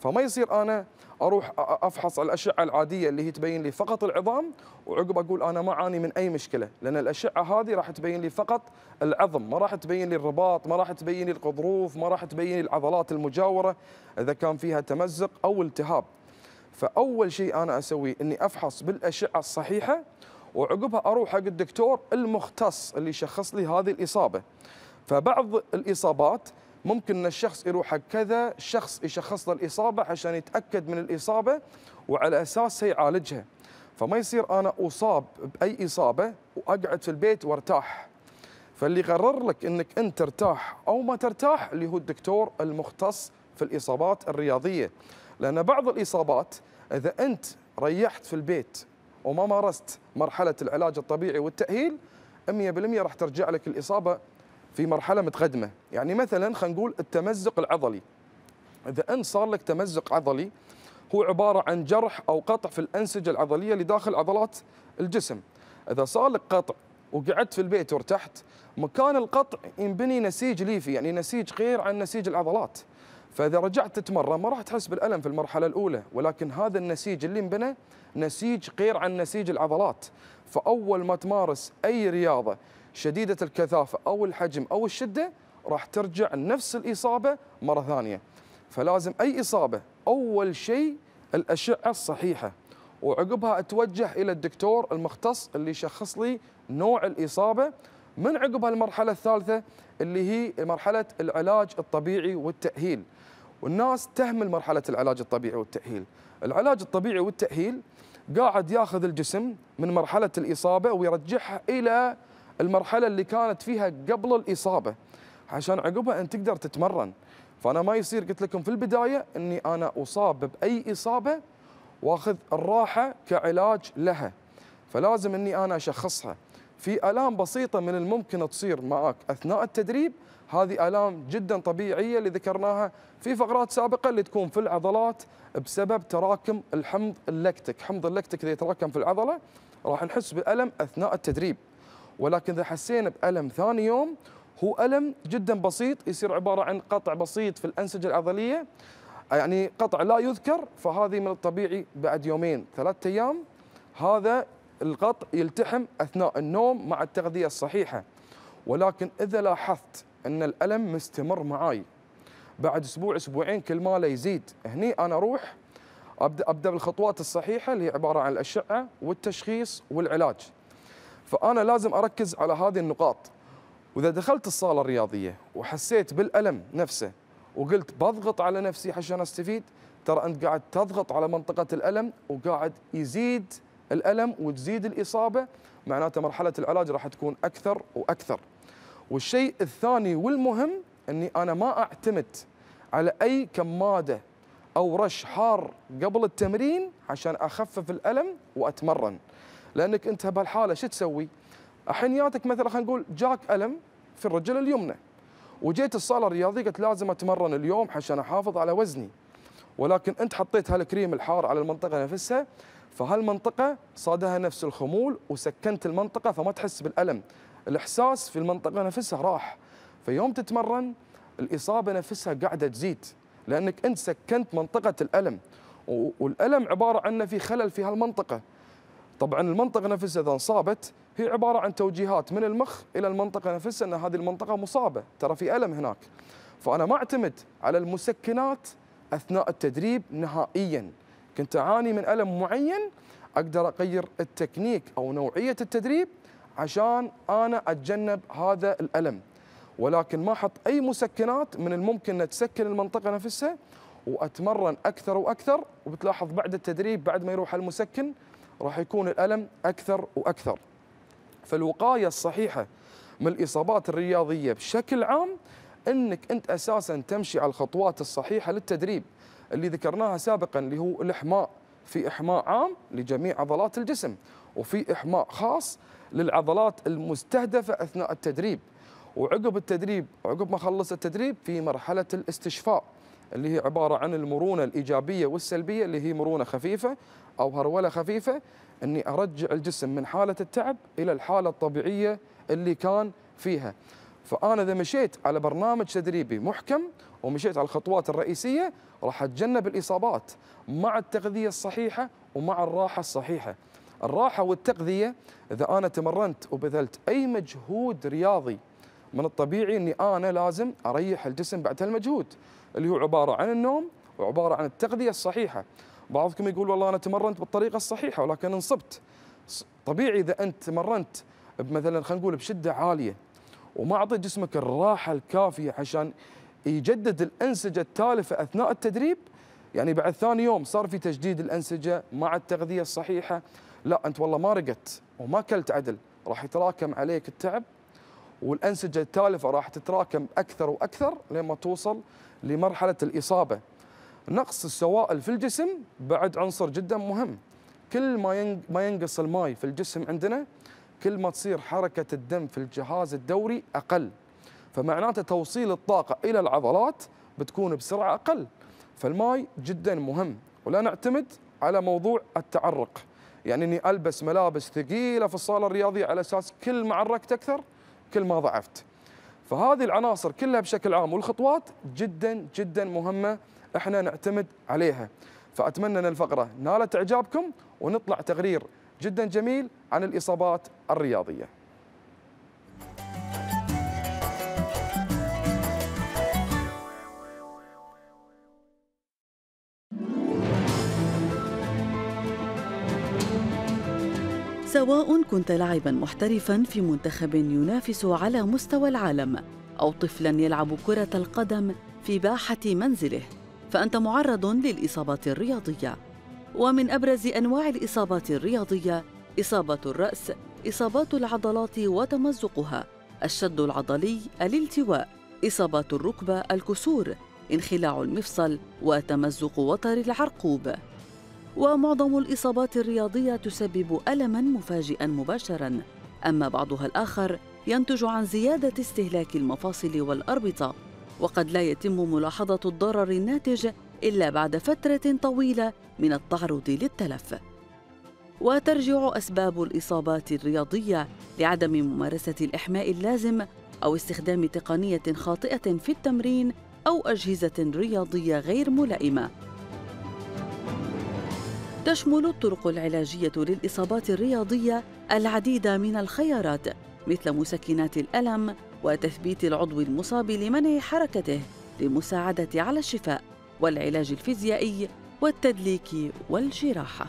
فما يصير أنا أروح أفحص الأشعة العادية اللي هي تبين لي فقط العظام وعقب أقول أنا ما أعاني من أي مشكلة لأن الأشعة هذه راح تبين لي فقط العظم ما راح تبين لي الرباط ما راح تبين لي الغضروف ما راح تبين لي العضلات المجاورة إذا كان فيها تمزق أو التهاب. فأول شيء أنا اسويه إني أفحص بالأشعة الصحيحة وعقبها أروح حق الدكتور المختص اللي يشخص لي هذه الإصابة. فبعض الإصابات ممكن إن الشخص يروح حق كذا شخص يشخص له الإصابة عشان يتأكد من الإصابة وعلى اساسها يعالجها. فما يصير أنا أصاب بأي إصابة وأقعد في البيت وأرتاح. فاللي يقرر لك إنك أنت ترتاح أو ما ترتاح اللي هو الدكتور المختص في الإصابات الرياضية. لأن بعض الإصابات إذا أنت ريحت في البيت وما مارست مرحلة العلاج الطبيعي والتأهيل 100% راح ترجع لك الإصابة في مرحلة متقدمة. يعني مثلا خلينا نقول التمزق العضلي. إذا أنت صار لك تمزق عضلي هو عبارة عن جرح أو قطع في الأنسجة العضلية اللي داخل عضلات الجسم. إذا صار لك قطع وقعدت في البيت وارتحت مكان القطع ينبني نسيج ليفي يعني نسيج غير عن نسيج العضلات. فإذا رجعت تتمرن ما راح تحس بالألم في المرحلة الأولى ولكن هذا النسيج اللي انبنى نسيج غير عن نسيج العضلات. فأول ما تمارس أي رياضة شديدة الكثافة أو الحجم أو الشدة راح ترجع نفس الإصابة مرة ثانية. فلازم أي إصابة أول شيء الأشعة الصحيحة. وعقبها أتوجه إلى الدكتور المختص اللي يشخص لي نوع الإصابة. من عقبها المرحلة الثالثة اللي هي مرحلة العلاج الطبيعي والتأهيل. والناس تهمل مرحلة العلاج الطبيعي والتأهيل. العلاج الطبيعي والتأهيل قاعد ياخذ الجسم من مرحلة الإصابة ويرجعها إلى المرحلة اللي كانت فيها قبل الإصابة عشان عقبها أنت تقدر تتمرن. فأنا ما يصير قلت لكم في البداية إني أنا أصاب بأي إصابة وأخذ الراحة كعلاج لها. فلازم إني أنا أشخصها. في آلام بسيطة من الممكن تصير معك. أثناء التدريب هذه آلام جدا طبيعية اللي ذكرناها في فقرات سابقة اللي تكون في العضلات بسبب تراكم الحمض اللاكتيك، حمض اللاكتيك إذا يتراكم في العضلة راح نحس بألم أثناء التدريب. ولكن إذا حسينا بألم ثاني يوم هو ألم جدا بسيط يصير عبارة عن قطع بسيط في الأنسجة العضلية. يعني قطع لا يذكر فهذه من الطبيعي بعد يومين ثلاثة أيام. هذا القطع يلتحم أثناء النوم مع التغذية الصحيحة. ولكن إذا لاحظت أن الألم مستمر معاي بعد أسبوع أسبوعين كل ما لا يزيد هني أنا أروح ابدا أبدأ بالخطوات الصحيحة اللي هي عبارة عن الأشعة والتشخيص والعلاج. فأنا لازم أركز على هذه النقاط. وإذا دخلت الصالة الرياضية وحسيت بالألم نفسه وقلت بضغط على نفسي عشان أستفيد ترى أنت قاعد تضغط على منطقة الألم وقاعد يزيد الألم وتزيد الإصابة معناته مرحلة العلاج راح تكون أكثر وأكثر. والشيء الثاني والمهم إني أنا ما أعتمد على أي كمادة أو رش حار قبل التمرين عشان أخفف الألم وأتمرن. لأنك أنت بهالحالة شو تسوي؟ احيانياتك مثلا خلينا نقول جاك ألم في الرجل اليمنى. وجيت الصالة الرياضية قلت لازم أتمرن اليوم عشان أحافظ على وزني. ولكن أنت حطيت هالكريم الحار على المنطقة نفسها فهالمنطقة صادها نفس الخمول وسكنت المنطقة فما تحس بالألم. الإحساس في المنطقة نفسها راح. فيوم تتمرن الإصابة نفسها قاعدة تزيد لأنك أنت سكنت منطقة الألم. والألم عبارة عن في خلل في هالمنطقة. طبعا المنطقة نفسها إذا انصابت هي عبارة عن توجيهات من المخ إلى المنطقة نفسها إن هذه المنطقة مصابة. ترى في ألم هناك. فأنا ما أعتمد على المسكنات أثناء التدريب نهائيا. كنت أعاني من ألم معين أقدر أغير التكنيك أو نوعية التدريب عشان أنا أتجنب هذا الألم. ولكن ما أحط أي مسكنات من الممكن ان تسكن المنطقة نفسها وأتمرن أكثر وأكثر وبتلاحظ بعد التدريب بعد ما يروح المسكن راح يكون الألم أكثر وأكثر. فالوقاية الصحيحة من الإصابات الرياضية بشكل عام إنك أنت أساسا تمشي على الخطوات الصحيحة للتدريب اللي ذكرناها سابقا اللي هو الإحماء. في إحماء عام لجميع عضلات الجسم وفي إحماء خاص للعضلات المستهدفة أثناء التدريب. وعقب التدريب عقب ما اخلص التدريب في مرحلة الاستشفاء اللي هي عبارة عن المرونة الإيجابية والسلبية اللي هي مرونة خفيفة أو هرولة خفيفة إني أرجع الجسم من حالة التعب إلى الحالة الطبيعية اللي كان فيها. فأنا إذا مشيت على برنامج تدريبي محكم ومشيت على الخطوات الرئيسية راح أتجنب الإصابات مع التغذية الصحيحة ومع الراحة الصحيحة. الراحة والتغذية إذا أنا تمرنت وبذلت أي مجهود رياضي من الطبيعي إني أنا لازم أريح الجسم بعد هالمجهود اللي هو عبارة عن النوم وعبارة عن التغذية الصحيحة. بعضكم يقول والله أنا تمرنت بالطريقة الصحيحة ولكن انصبت طبيعي إذا أنت تمرنت مثلا خلينا نقول بشدة عالية وما اعطيت جسمك الراحة الكافية عشان يجدد الأنسجة التالفة أثناء التدريب يعني بعد ثاني يوم صار في تجديد الأنسجة مع التغذية الصحيحة لا أنت والله ما رقدت وما اكلت عدل راح يتراكم عليك التعب والأنسجة التالفة راح تتراكم أكثر وأكثر لما توصل لمرحلة الإصابة. نقص السوائل في الجسم بعد عنصر جدا مهم. كل ما ما ينقص الماء في الجسم عندنا كل ما تصير حركة الدم في الجهاز الدوري أقل. فمعناته توصيل الطاقة إلى العضلات بتكون بسرعة أقل. فالماء جدا مهم ولا نعتمد على موضوع التعرق. يعني إني ألبس ملابس ثقيلة في الصالة الرياضية على أساس كل ما عرقت أكثر كل ما ضعفت فهذه العناصر كلها بشكل عام والخطوات جدا جدا مهمة إحنا نعتمد عليها. فأتمنى أن الفقرة نالت إعجابكم ونطلع تقرير جدا جميل عن الإصابات الرياضية. سواء كنت لاعبا محترفا في منتخب ينافس على مستوى العالم أو طفلا يلعب كرة القدم في باحة منزله. فأنت معرض للإصابات الرياضية. ومن أبرز أنواع الإصابات الرياضية إصابة الرأس إصابات العضلات وتمزقها الشد العضلي الالتواء اصابات الركبة الكسور انخلاع المفصل وتمزق وتر العرقوب. ومعظم الإصابات الرياضية تسبب ألماً مفاجئاً مباشراً، أما بعضها الآخر ينتج عن زيادة استهلاك المفاصل والأربطة، وقد لا يتم ملاحظة الضرر الناتج إلا بعد فترة طويلة من التعرض للتلف. وترجع أسباب الإصابات الرياضية لعدم ممارسة الإحماء اللازم أو استخدام تقنية خاطئة في التمرين أو أجهزة رياضية غير ملائمة. تشمل الطرق العلاجية للإصابات الرياضية العديد من الخيارات مثل مسكنات الألم وتثبيت العضو المصاب لمنع حركته للمساعدة على الشفاء والعلاج الفيزيائي والتدليك والجراحة.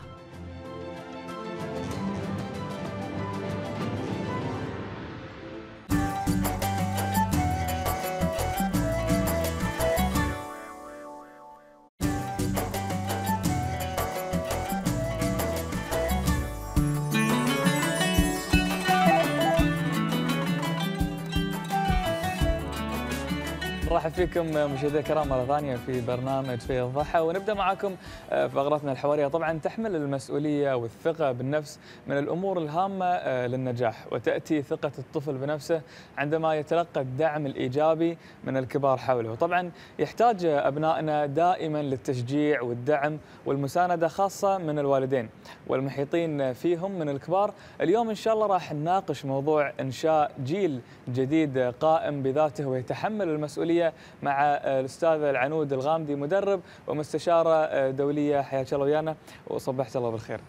نرحب فيكم مشاهدينا الكرام مرة ثانية في برنامج في الضحى. ونبدأ معكم آه، فقرتنا الحوارية. طبعا تحمل المسؤولية والثقة بالنفس من الأمور الهامة آه، للنجاح. وتأتي ثقة الطفل بنفسه عندما يتلقى الدعم الإيجابي من الكبار حوله. وطبعا يحتاج أبنائنا دائما للتشجيع والدعم والمساندة خاصة من الوالدين والمحيطين فيهم من الكبار. اليوم إن شاء الله راح نناقش موضوع إنشاء جيل جديد قائم بذاته ويتحمل المسؤولية مع الأستاذ العنود الغامدي مدرب ومستشارة دولية. حياك الله ويانا وصبحت الله بالخير.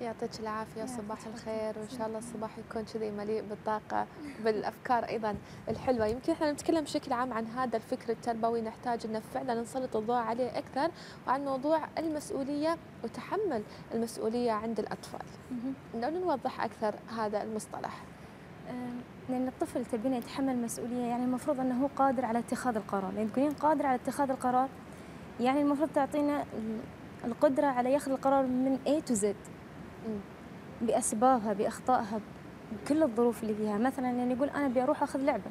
يعطيك العافية صباح الخير. وإن شاء الله الصباح يكون كذي مليء بالطاقة بالأفكار أيضا الحلوة. يمكن إحنا نتكلم بشكل عام عن هذا الفكر التربوي. نحتاج أن فعلا نسلط الضوء عليه أكثر وعن موضوع المسؤولية وتحمل المسؤولية عند الأطفال. لو نوضح أكثر هذا المصطلح. لأن الطفل تبين يتحمل مسؤولية يعني المفروض أنه هو قادر على اتخاذ القرار. لأن تقولين قادر على اتخاذ القرار يعني المفروض تعطينا القدرة على ياخذ القرار من A to Z. بأسبابها بأخطائها بكل الظروف اللي فيها. مثلا يعني يقول أنا أبي أروح أخذ لعبة.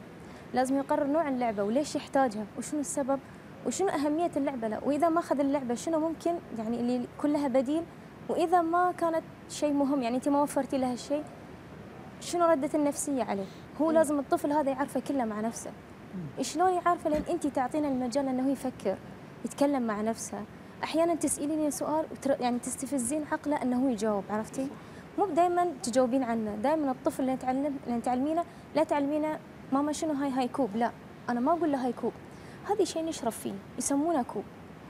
لازم يقرر نوع اللعبة وليش يحتاجها وشنو السبب وشنو أهمية اللعبة له. وإذا ما أخذ اللعبة شنو ممكن؟ يعني اللي كلها بديل. وإذا ما كانت شيء مهم يعني أنت ما وفرتي لها الشيء شنو ردة النفسية عليه؟ هو لازم الطفل هذا يعرفه كله مع نفسه. شلون يعرفه؟ لأن أنت تعطينا المجال أنه يفكر يتكلم مع نفسه. أحيانا تسأليني سؤال يعني تستفزين عقله إنه يجاوب عرفتي؟ مو دائما تجاوبين عنه. دائما الطفل اللي تعلم اللي تعلمينه لا تعلمينه ماما شنو هاي هاي كوب لا. أنا ما أقول له هاي كوب هذا شيء نشرب فيه يسمونه كوب.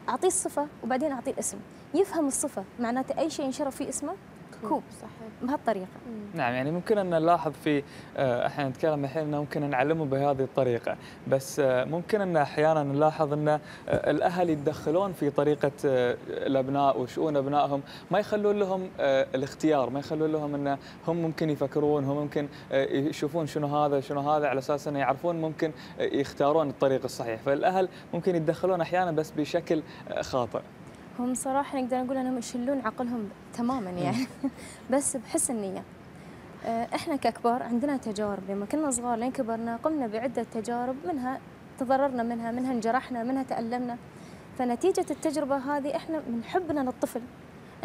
أعطيه الصفة وبعدين أعطيه الاسم. يفهم الصفة معناته أي شيء ينشرب فيه اسمه كوب صحيح. بهالطريقة. نعم يعني ممكن أن نلاحظ في آه، إحنا نتكلم الحين إنه ممكن نعلمه بهذه الطريقة. بس آه، ممكن أن أحيانا نلاحظ أن آه، الأهل يتدخلون في طريقة الأبناء وشؤون أبنائهم. ما يخلون لهم الاختيار ما يخلون لهم أن هم ممكن يفكرون هم ممكن يشوفون شنو هذا شنو هذا على أساس انه يعرفون ممكن يختارون الطريق الصحيح. فالأهل ممكن يتدخلون أحيانا بس بشكل خاطئ. هم صراحة نقدر نقول أنهم يشلون عقلهم تماما يعني. بس بحسن نية. آه، إحنا ككبار عندنا تجارب. لما كنا صغار لين كبرنا قمنا بعدة تجارب منها تضررنا منها منها انجرحنا منها تألمنا. فنتيجة التجربة هذه إحنا من حبنا للطفل.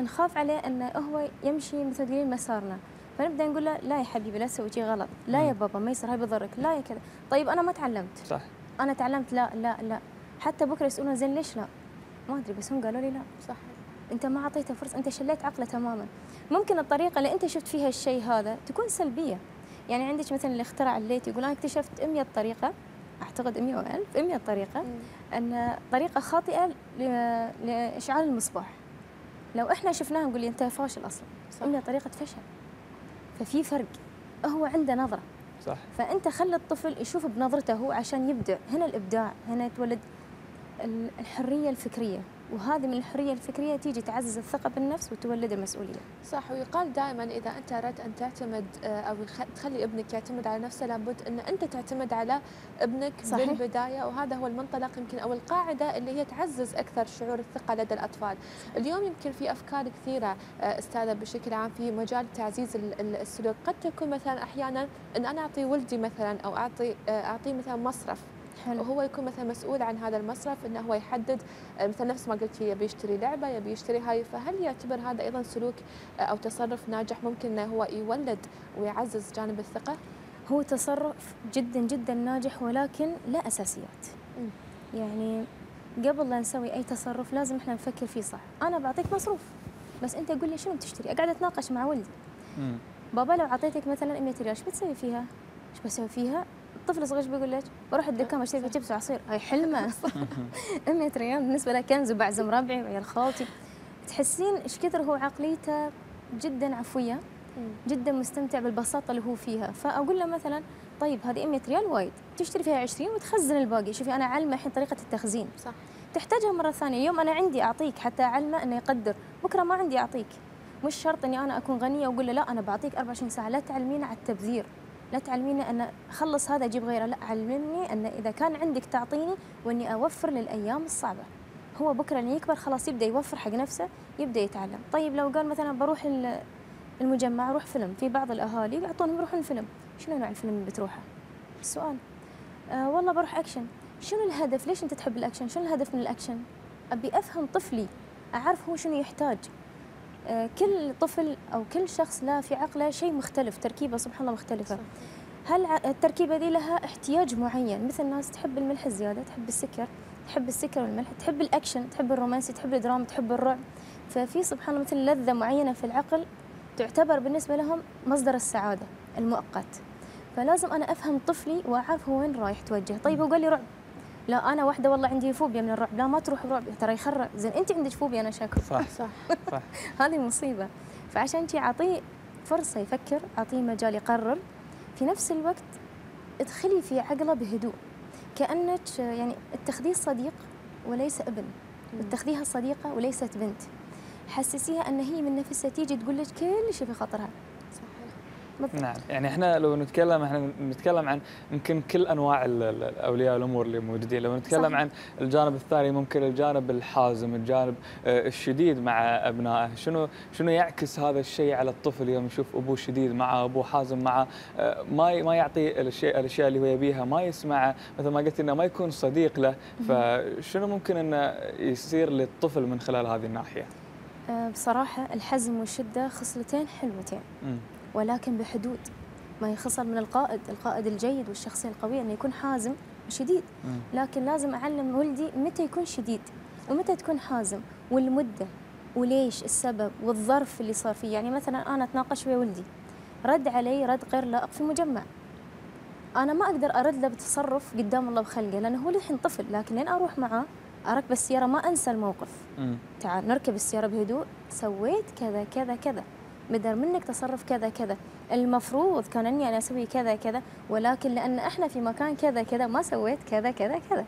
نخاف عليه انه هو يمشي مثل تقولين مسارنا. فنبدأ نقول له لا يا حبيبي لا تسوي شيء غلط. لا يا بابا ما يصير هاي بضرك. لا يا كذا. طيب أنا ما تعلمت. صح. أنا تعلمت؟ لا لا لا. حتى بكرة يسألون زين ليش لا؟ ما أدري بس هم قالوا لي لا. صح. أنت ما أعطيته فرصة أنت شليت عقله تماما. ممكن الطريقة اللي أنت شفت فيها الشيء هذا تكون سلبية. يعني عندك مثلا اللي اخترع الليت يقول أنا اكتشفت 100 طريقه أعتقد 100 أو 1000 100 طريقه أن طريقة خاطئة لإشعال المصباح. لو إحنا شفناها نقول انت فاشل أصلا. صح. 100 طريقه فشل ففي فرق. هو عنده نظرة. صح. فأنت خلي الطفل يشوف بنظرته هو عشان يبدع. هنا الإبداع هنا يتولد الحرية الفكرية وهذه من الحرية الفكرية تيجي تعزز الثقة بالنفس وتولد المسؤوليه. صح ويقال دائما إذا أنت أردت أن تعتمد آه، أو تخلي ابنك يعتمد على نفسه لابد أن أنت تعتمد على ابنك صحيح. بالبداية وهذا هو المنطلق يمكن أو القاعدة اللي هي تعزز أكثر شعور الثقة لدى الأطفال. اليوم يمكن في أفكار كثيرة آه، أستاذة بشكل عام في مجال تعزيز السلوك، قد تكون مثلا أحيانا إن أنا أعطي ولدي مثلا أو أعطي آه، أعطيه مثلا مصرف حلو. وهو يكون مثلا مسؤول عن هذا المصرف إنه هو يحدد آه، مثلا نفس ما قلتي يبي يشتري لعبة يبي يشتري هاي فهل يعتبر هذا أيضا سلوك آه، أو تصرف ناجح ممكن إنه هو يولد ويعزز جانب الثقة؟ هو تصرف جدا جدا ناجح ولكن لا أساسيات. م. يعني قبل لا نسوي أي تصرف لازم إحنا نفكر فيه صح، أنا بعطيك مصروف بس أنت قول لي شنو بتشتري؟ أقعد أتناقش مع ولدي. م. بابا لو أعطيتك مثلا 100 ريال إيش بتسوي فيها؟ إيش بسوي فيها؟ طفل صغير بيقول لك؟ بروح الدكان بشتري شيبس وعصير هاي حلمة. 100 ريال بالنسبة له كنز وبعزم ربعي وعيال خالتي تحسين إيش كثر هو عقليته جدا عفوية جدا مستمتع بالبساطة اللي هو فيها. فأقول له مثلا طيب هذه 100 ريال وايد. تشتري فيها 20 وتخزن الباقي. شوفي أنا أعلمه الحين طريقة التخزين. صح. تحتاجها مرة ثانية. اليوم أنا عندي أعطيك حتى أعلمه إنه يقدر. بكرة ما عندي أعطيك. مش شرط إني أنا أكون غنية وأقول له لا أنا بعطيك 24 ساعة. لا تعلمينه على التبذير. لا تعلمينه أن خلص هذا أجيب غيره. لا علمني أن إذا كان عندك تعطيني وإني أوفر للأيام الصعبة. هو بكرة لما يكبر خلاص يبدأ يوفر حق نفسه يبدأ يتعلم. طيب لو قال مثلا بروح ال- المجمع أروح فيلم. في بعض الأهالي يعطونهم يروحون الفيلم شنو نوع الفيلم اللي بتروحه؟ السؤال آه والله بروح أكشن. شنو الهدف؟ ليش أنت تحب الأكشن؟ شنو الهدف من الأكشن؟ أبي أفهم طفلي أعرف هو شنو يحتاج. كل طفل أو كل شخص لا في عقله شيء مختلف تركيبة سبحان الله مختلفة. هل التركيبة دي لها احتياج معين؟ مثل ناس تحب الملح الزيادة تحب السكر تحب السكر والملح تحب الأكشن تحب الرومانسي تحب الدراما تحب الرعب. ففي سبحان الله مثل لذة معينة في العقل تعتبر بالنسبة لهم مصدر السعادة المؤقت. فلازم أنا أفهم طفلي وأعرف هو وين رايح توجه. طيب هو قال لي رعب. لا أنا واحدة والله عندي فوبيا من الرعب. لا ما تروح رعب. ترى يخرع زين أنت عندك فوبيا أنا شاكر. صح. صح. صح. هذه مصيبة. فعشان شي اعطيه فرصة يفكر أعطيه مجال يقرر. في نفس الوقت ادخلي في عقله بهدوء. كأنك يعني اتخذيه صديق وليس ابن. اتخذيها صديقة وليست بنت. حسسيها أن هي من نفسها تيجي تقول لك كل شيء في خاطرها. بالضبط. نعم. يعني إحنا لو نتكلم إحنا نتكلم عن يمكن كل أنواع أولياء الأمور اللي موجودين. لو نتكلم صحيح. عن الجانب الثاني ممكن الجانب الحازم الجانب آه، الشديد مع أبنائه. شنو شنو يعكس هذا الشيء على الطفل يوم يشوف أبوه شديد معه أبوه حازم معه آه، ما ما يعطي الأشياء الأشياء اللي هو يبيها ما يسمعه. مثل ما قلت إنه ما يكون صديق له. فشنو ممكن إنه يصير للطفل من خلال هذه الناحية؟ آه، بصراحة الحزم والشدة خصلتين حلوتين. مم. ولكن بحدود. ما يخصل من القائد القائد الجيد والشخصية القوية أنه يكون حازم وشديد. لكن لازم أعلم ولدي متى يكون شديد ومتى تكون حازم والمدة وليش السبب والظرف اللي صار فيه. يعني مثلا أنا أتناقش ويا ولدي. رد علي رد غير لائق في مجمع أنا ما أقدر أرد له بتصرف قدام الله بخلقه لأنه هو الحين طفل لكن لين أروح معاه أركب السيارة ما أنسى الموقف. تعال نركب السيارة بهدوء. سويت كذا كذا كذا. بدر منك تصرف كذا كذا. المفروض كان إني أنا أسوي كذا كذا ولكن لأن إحنا في مكان كذا كذا ما سويت كذا كذا كذا.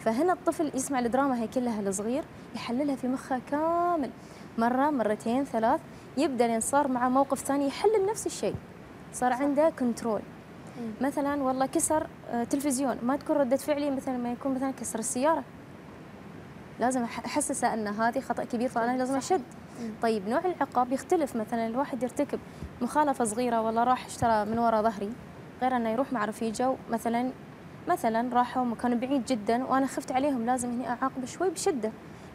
فهنا الطفل يسمع الدراما هي كلها الصغير يحللها في مخه كامل. مرة مرتين ثلاث يبدأ لين صار مع موقف ثاني يحلل نفس الشيء. صار عنده كنترول مثلا والله كسر آه، تلفزيون. ما تكون ردة فعلي مثل ما يكون مثلا كسر السيارة. لازم أحسسه إن هذه خطأ كبير فأنا لازم أشد. طيب نوع العقاب يختلف. مثلا الواحد يرتكب مخالفة صغيرة والله راح اشترى من وراء ظهري غير إنه يروح مع رفيجة مثلا مثلا راحوا مكان بعيد جدا وأنا خفت عليهم لازم هني اعاقبه شوي بشدة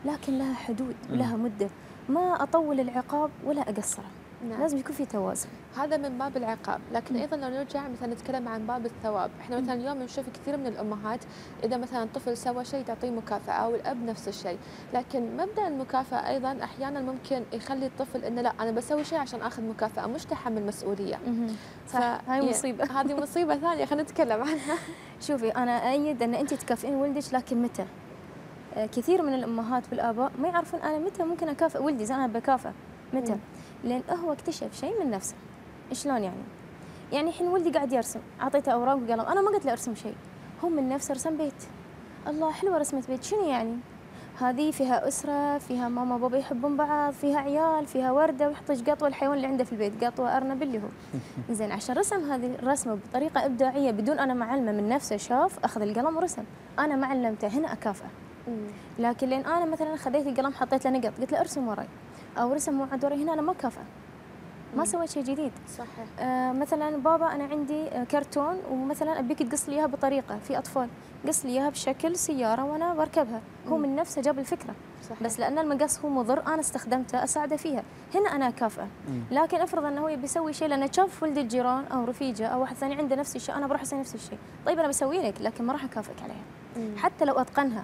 لكن لها حدود ولها مدة. ما أطول العقاب ولا أقصره. نعم. لازم يكون في توازن. هذا من باب العقاب. لكن. أيضا لو نرجع مثلا نتكلم عن باب الثواب. إحنا مثلا اليوم نشوف كثير من الأمهات إذا مثلا طفل سوى شيء تعطيه مكافأة أو الأب نفس الشيء. لكن مبدأ المكافأة أيضا أحيانا ممكن يخلي الطفل إنه لا أنا بسوي شيء عشان آخذ مكافأة مش تحمل مسؤولية. صح هاي يعني مصيبة. هذه مصيبة ثانية خلينا نتكلم عنها. شوفي أنا أيد أن أنت تكافئين ولدك لكن متى؟ آه، كثير من الأمهات والآباء ما يعرفون أنا متى ممكن أكافئ ولدي أنا بكافئ متى؟ لأن هو اكتشف شيء من نفسه. شلون يعني؟ يعني الحين ولدي قاعد يرسم أعطيته أوراق وقلم أنا ما قلت له أرسم شيء. هو من نفسه رسم بيت. الله حلوة رسمه بيت. شنو يعني؟ هذه فيها أسرة فيها ماما وبابا يحبون بعض فيها عيال فيها وردة ويحط قطوة الحيوان اللي عنده في البيت قطوة أرنب اللي هو. زين عشان رسم هذه الرسمة بطريقة إبداعية بدون أنا معلمة من نفسه شاف أخذ القلم ورسم. أنا ما علمته هنا أكافئه لكن لين أنا مثلا خذيت القلم حطيت له نقط قلت له ارسم وراي. أو رسم موعد وراي هنا أنا ما كافئه ما سويت شيء جديد. صحيح. آه مثلا بابا أنا عندي كرتون ومثلا أبيك تقص لي إياها بطريقة في أطفال. قص لي إياها بشكل سيارة وأنا بركبها. هو مم. من نفسه جاب الفكرة. صحيح. بس لأن المقص هو مضر أنا استخدمته أساعده فيها. هنا أنا اكافئه لكن أفرض أنه هو يبي يسوي شيء لأنه شاف ولد الجيران أو رفيجة أو واحد ثاني عنده نفس الشيء أنا بروح أسوي نفس الشيء طيب أنا بسوي لك لكن ما راح أكافئك عليها. مم. حتى لو أتقنها.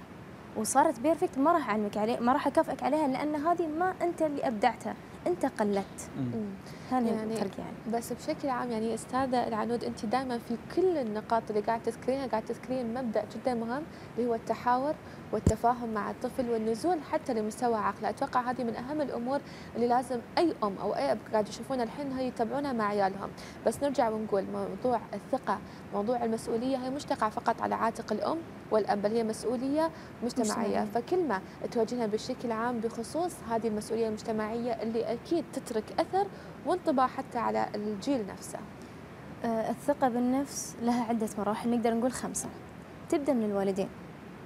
وصارت perfect ما راح أعلمك عليه ما راح أكافئك عليها لأن هذه ما أنت اللي أبدعتها أنت قلدت. هذا يعني الفرق يعني. بس بشكل عام يعني أستاذة العنود أنت دائما في كل النقاط اللي قاعد تذكرينها قاعد تذكرين مبدأ جدا مهم اللي هو التحاور والتفاهم مع الطفل والنزول حتى لمستوى عقله أتوقع هذه من أهم الأمور اللي لازم أي أم أو أي أب قاعد يشوفونها الحين هي يتبعونها مع عيالهم. بس نرجع ونقول موضوع الثقة موضوع المسؤولية هي مش تقع فقط على عاتق الأم والأب بل هي مسؤولية مجتمعية. فكلمة توجهها بشكل عام بخصوص هذه المسؤولية المجتمعية اللي أكيد تترك أثر وانطباع حتى على الجيل نفسه. آه، الثقة بالنفس لها عدة مراحل نقدر نقول خمسة. تبدأ من الوالدين.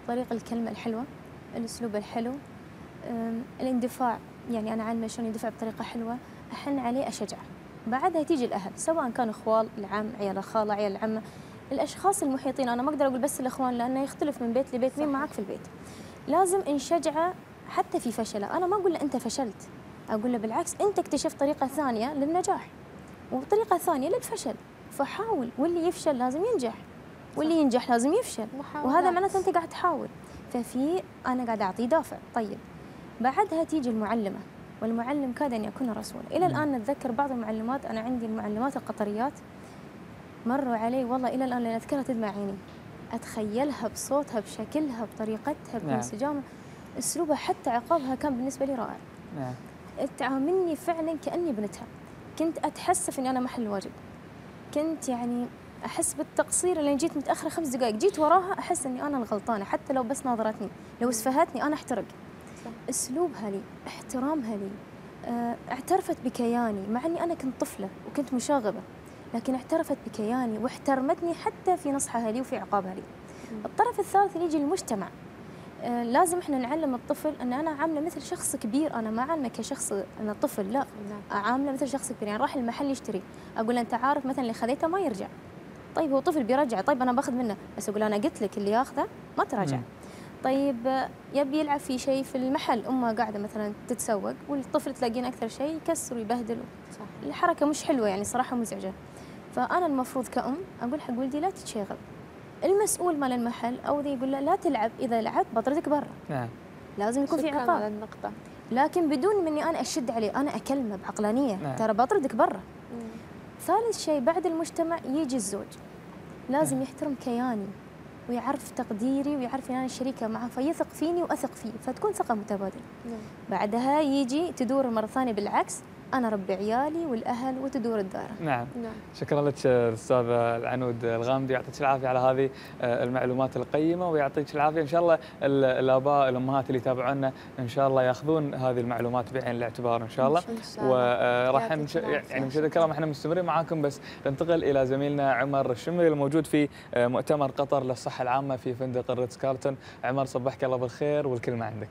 طريق الكلمة الحلوة الأسلوب الحلو الاندفاع. يعني أنا عالمة شلون يندفع بطريقة حلوة أحن عليه أشجعه بعدها تيجي الأهل سواء كانوا إخوال العم عيال الخالة عيال العمة الأشخاص المحيطين. أنا ما أقدر أقول بس الإخوان لأنه يختلف من بيت لبيت مين معك في البيت؟ لازم نشجعه حتى في فشلة. أنا ما أقول له أنت فشلت. أقول له بالعكس أنت اكتشفت طريقة ثانية للنجاح. وطريقة ثانية للفشل. فحاول واللي يفشل لازم ينجح. واللي ينجح لازم يفشل. محاولات. وهذا معناته أنت قاعد تحاول. ففي أنا قاعد اعطيه دافع. طيب بعدها تيجي المعلمة. والمعلم كاد أن يكون رسولا إلى الآن نتذكر بعض المعلمات. أنا عندي المعلمات القطريات. مروا علي والله إلى الآن لأن أذكرها تدمع عيني. أتخيلها بصوتها بشكلها بطريقتها نعم. بانسجامها أسلوبها حتى عقابها كان بالنسبة لي رائع. نعم. تعاملني فعلا كأني بنتها. كنت أتحسف إني أنا محل الواجب. كنت يعني أحس بالتقصير اللي جيت متأخرة خمس دقائق جيت وراها أحس إني أنا الغلطانة حتى لو بس ناظرتني لو اسفهتني أنا أحترق. أسلوبها لي احترامها لي آه، اعترفت بكياني مع إني أنا كنت طفلة وكنت مشاغبة لكن اعترفت بكياني واحترمتني حتى في نصحها لي وفي عقابها لي. الطرف الثالث اللي يجي المجتمع. آه، لازم إحنا نعلم الطفل إن أنا عاملة مثل شخص كبير أنا ما عاملة كشخص أنا طفل لا عامله مثل شخص كبير. يعني راح المحل يشتري أقول له أنت عارف مثلا اللي خذيته ما يرجع. طيب هو طفل بيرجع طيب أنا باخذ منه. بس أقول أنا قلت لك اللي ياخذه ما تراجع. مم. طيب يبي يلعب في شيء في المحل. أمه قاعدة مثلا تتسوق والطفل تلاقين أكثر شيء يكسر ويبهدل. صح. الحركة مش حلوة يعني صراحة مزعجة. فأنا المفروض كأم أقول حق ولدي لا تتشاغب المسؤول مال المحل أو ذي يقول له لا تلعب إذا لعبت بطردك برا. نعم. لازم يكون في عقاب. على النقطة. لكن بدون مني أنا أشد عليه أنا أكلمه بعقلانية. نعم. ترى بطردك برا. ثالث شيء بعد المجتمع يجي الزوج لازم نعم. يحترم كياني ويعرف تقديري ويعرف إن أنا شريكة معه فيثق فيني وأثق فيه فتكون ثقة متبادلة نعم. بعدها يجي تدور مرة ثانية بالعكس أنا ربي عيالي والأهل وتدور الدائره نعم. نعم. شكرا لك استاذه العنود الغامدي يعطيك العافية على هذه آه، المعلومات القيمة ويعطيك العافية إن شاء الله ال- الآباء الأمهات اللي يتابعونا إن شاء الله يأخذون هذه المعلومات بعين الاعتبار إن شاء الله. إن شاء الله. وراح. يعني مشاهدينا الكرام إحنا مستمرين معاكم بس ننتقل إلى زميلنا عمر الشمري الموجود في آه، مؤتمر قطر للصحة العامة في فندق الريتز كارلتون. عمر صبحك الله بالخير والكلمة عندك.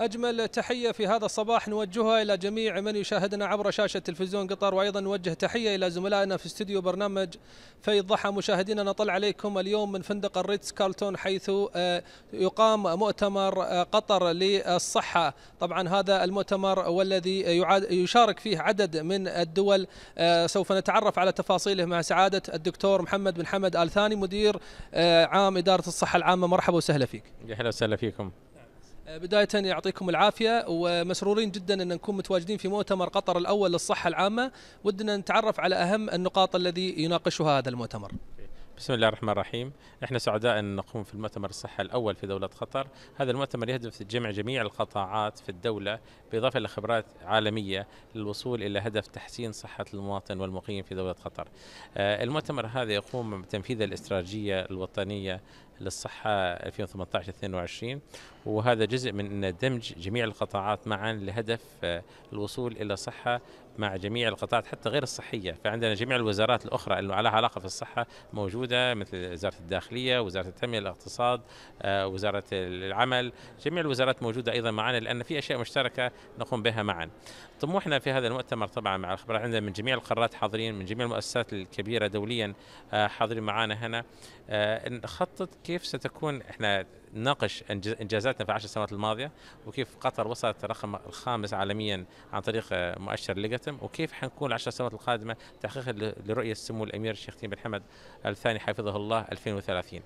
أجمل تحية في هذا الصباح. نوجهها إلى جميع من يشاهدنا عبر شاشة تلفزيون قطر وأيضا نوجه تحية إلى زملائنا في استديو برنامج في الضحى مشاهدينا نطل عليكم اليوم من فندق الريتز كارلتون حيث آه، يقام مؤتمر آه، قطر للصحة. طبعا هذا المؤتمر والذي يشارك فيه عدد من الدول. آه، سوف نتعرف على تفاصيله مع سعادة الدكتور محمد بن حمد آل ثاني مدير عام إدارة الصحة العامة. مرحبا وسهلا فيك. يا أهلا وسهلا فيكم. بداية يعطيكم العافية ومسرورين جدا أن نكون متواجدين في مؤتمر قطر الأول للصحة العامة. ودنا نتعرف على أهم النقاط الذي يناقشها هذا المؤتمر. بسم الله الرحمن الرحيم. إحنا سعداء أن نقوم في المؤتمر الصحة الأول في دولة قطر. هذا المؤتمر يهدف لجمع جميع القطاعات في الدولة بالاضافة إلى خبرات عالمية للوصول إلى هدف تحسين صحة المواطن والمقيم في دولة قطر. آه، المؤتمر هذا يقوم بتنفيذ الاستراتيجية الوطنية للصحة 2018 22 وهذا جزء من دمج جميع القطاعات معا لهدف آه، الوصول إلى صحة مع جميع القطاعات حتى غير الصحية. فعندنا جميع الوزارات الأخرى اللي لها علاقة في الصحة موجودة مثل وزارة الداخلية وزارة التنمية الاقتصاد آه، وزارة العمل. جميع الوزارات موجودة أيضا معنا لأن في أشياء مشتركة نقوم بها معا. طموحنا في هذا المؤتمر طبعا مع الخبراء عندنا من جميع القارات حاضرين من جميع المؤسسات الكبيرة دوليا آه، حاضرين معنا هنا. نخطط كيف ستكون إحنا نناقش إنج- إنجازاتنا في العشر سنوات الماضية وكيف قطر وصلت الرقم الخامس عالميا عن طريق آه، مؤشر ليجتم وكيف حنكون العشر سنوات القادمة تحقيقا لرؤية سمو الأمير الشيخ تيم بن حمد الثاني حفظه الله 2030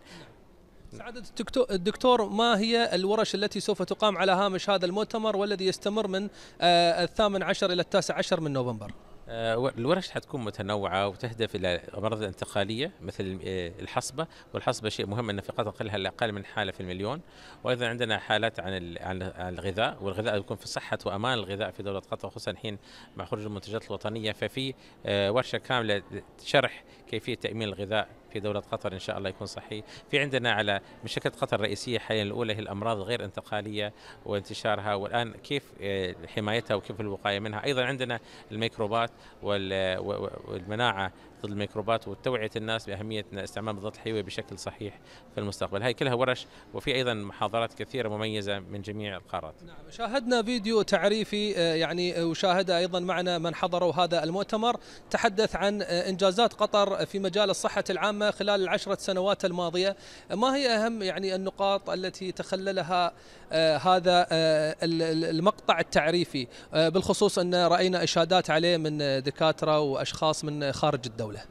سعادة الدكتور, ما هي الورش التي سوف تقام على هامش هذا المؤتمر والذي يستمر من آه، الثامن عشر إلى التاسع عشر من نوفمبر؟ الورش حتكون متنوعة وتهدف إلى الأمراض الانتقالية مثل آه، الحصبة والحصبة شيء مهم أن في قطر قلها أقل من حالة في المليون. وأيضا عندنا حالات عن عن الغذاء والغذاء يكون في صحة وأمان الغذاء في دولة قطر خصوصا الحين مع خروج المنتجات الوطنية. ففي آه، ورشة كاملة شرح كيفية تأمين الغذاء في دولة قطر إن شاء الله يكون صحي في عندنا على مشكلة قطر الرئيسية حاليا الأولى هي الأمراض الغير انتقالية وانتشارها والآن كيف آه، حمايتها وكيف الوقاية منها. أيضا عندنا الميكروبات والمناعة ضد الميكروبات وتوعية الناس بأهمية استعمال مضادات الحيوية بشكل صحيح في المستقبل. هاي كلها ورش وفي أيضا محاضرات كثيرة مميزة من جميع القارات. نعم شاهدنا فيديو تعريفي آه، يعني وشاهد أيضا معنا من حضروا هذا المؤتمر. تحدث عن آه، إنجازات قطر في مجال الصحة العامة خلال العشرة سنوات الماضية. ما هي أهم يعني النقاط التي تخللها آه، هذا المقطع التعريفي. بالخصوص أن رأينا إشادات عليه من دكاترة وأشخاص من خارج الدولة.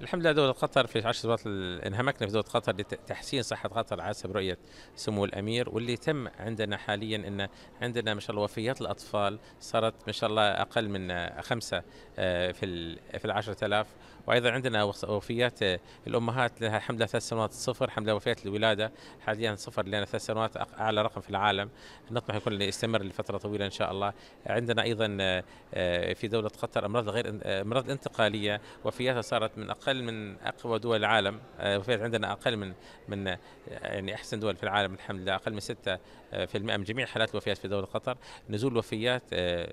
الحمد لله دولة قطر في عشر سنوات انهمكنا في دولة قطر لتحسين صحة قطر على حسب رؤية سمو الأمير واللي تم عندنا حاليا أن عندنا ما شاء الله وفيات الأطفال صارت ما شاء الله أقل من خمسة آه، في في العشرة آلاف. وأيضا عندنا وفيات الأمهات لها لله ثلاث سنوات صفر لله وفيات الولادة حاليا صفر لنا ثلاث سنوات أعلى رقم في العالم. نطمح يكون يستمر لفترة طويلة إن شاء الله. عندنا أيضا آه، في دولة قطر أمراض غير أمراض انتقالية وفياتها صارت من أقل من أقوى دول العالم. آه، وفيات عندنا أقل من من يعني أحسن دول في العالم الحمد لله أقل من 6 آه، في المئة من جميع حالات الوفيات في دولة قطر. نزول وفيات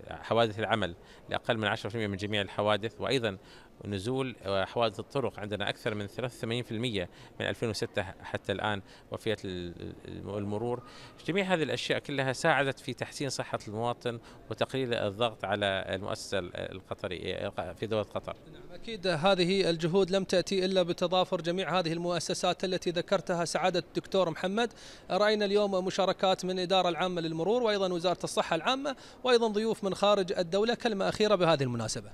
حوادث العمل لأقل من 10% من جميع الحوادث. وأيضا نزول حوادث الطرق عندنا أكثر من 83% من 2006 حتى الآن وفيات المرور. جميع هذه الأشياء كلها ساعدت في تحسين صحة المواطن وتقليل الضغط على المؤسسة القطرية في دولة قطر. نعم أكيد هذه الجهود لم تأتي إلا بتضافر جميع هذه المؤسسات التي ذكرتها سعادة الدكتور محمد. رأينا اليوم مشاركات من الإدارة العامة للمرور وأيضا وزارة الصحة العامة وأيضا ضيوف من خارج الدولة. كلمة أخيرة بهذه المناسبة.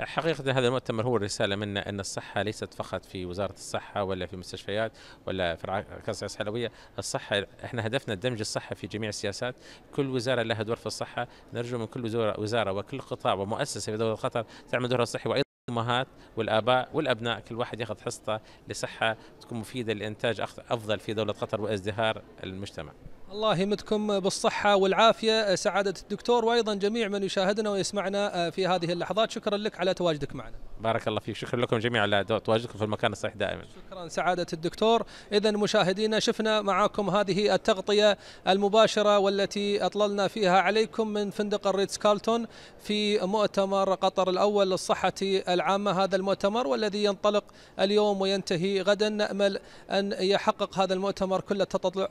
حقيقة هذا المؤتمر هو الرسالة منا أن الصحة ليست فقط في وزارة الصحة ولا في المستشفيات ولا في الكاسة الحلوية. الصحة إحنا هدفنا دمج الصحة في جميع السياسات. كل وزارة لها دور في الصحة. نرجو من كل وزارة وكل قطاع ومؤسسة في دولة قطر تعمل دورها الصحي. وأيضا الأمهات والآباء والأبناء كل واحد ياخذ حصته لصحة تكون مفيدة لإنتاج أفضل في دولة قطر وازدهار المجتمع. الله يمدكم بالصحة والعافية. سعادة الدكتور وأيضا جميع من يشاهدنا ويسمعنا في هذه اللحظات. شكرا لك على تواجدك معنا. بارك الله فيك. شكرا لكم جميعا. على تواجدكم في المكان الصحيح دائما. شكرا. سعادة الدكتور. إذا مشاهدينا شفنا معكم هذه التغطية المباشرة والتي أطللنا فيها عليكم من فندق الريتس كارلتون في مؤتمر قطر الأول للصحة العامة. هذا المؤتمر والذي ينطلق اليوم وينتهي غدا. نأمل أن يحقق هذا المؤتمر كل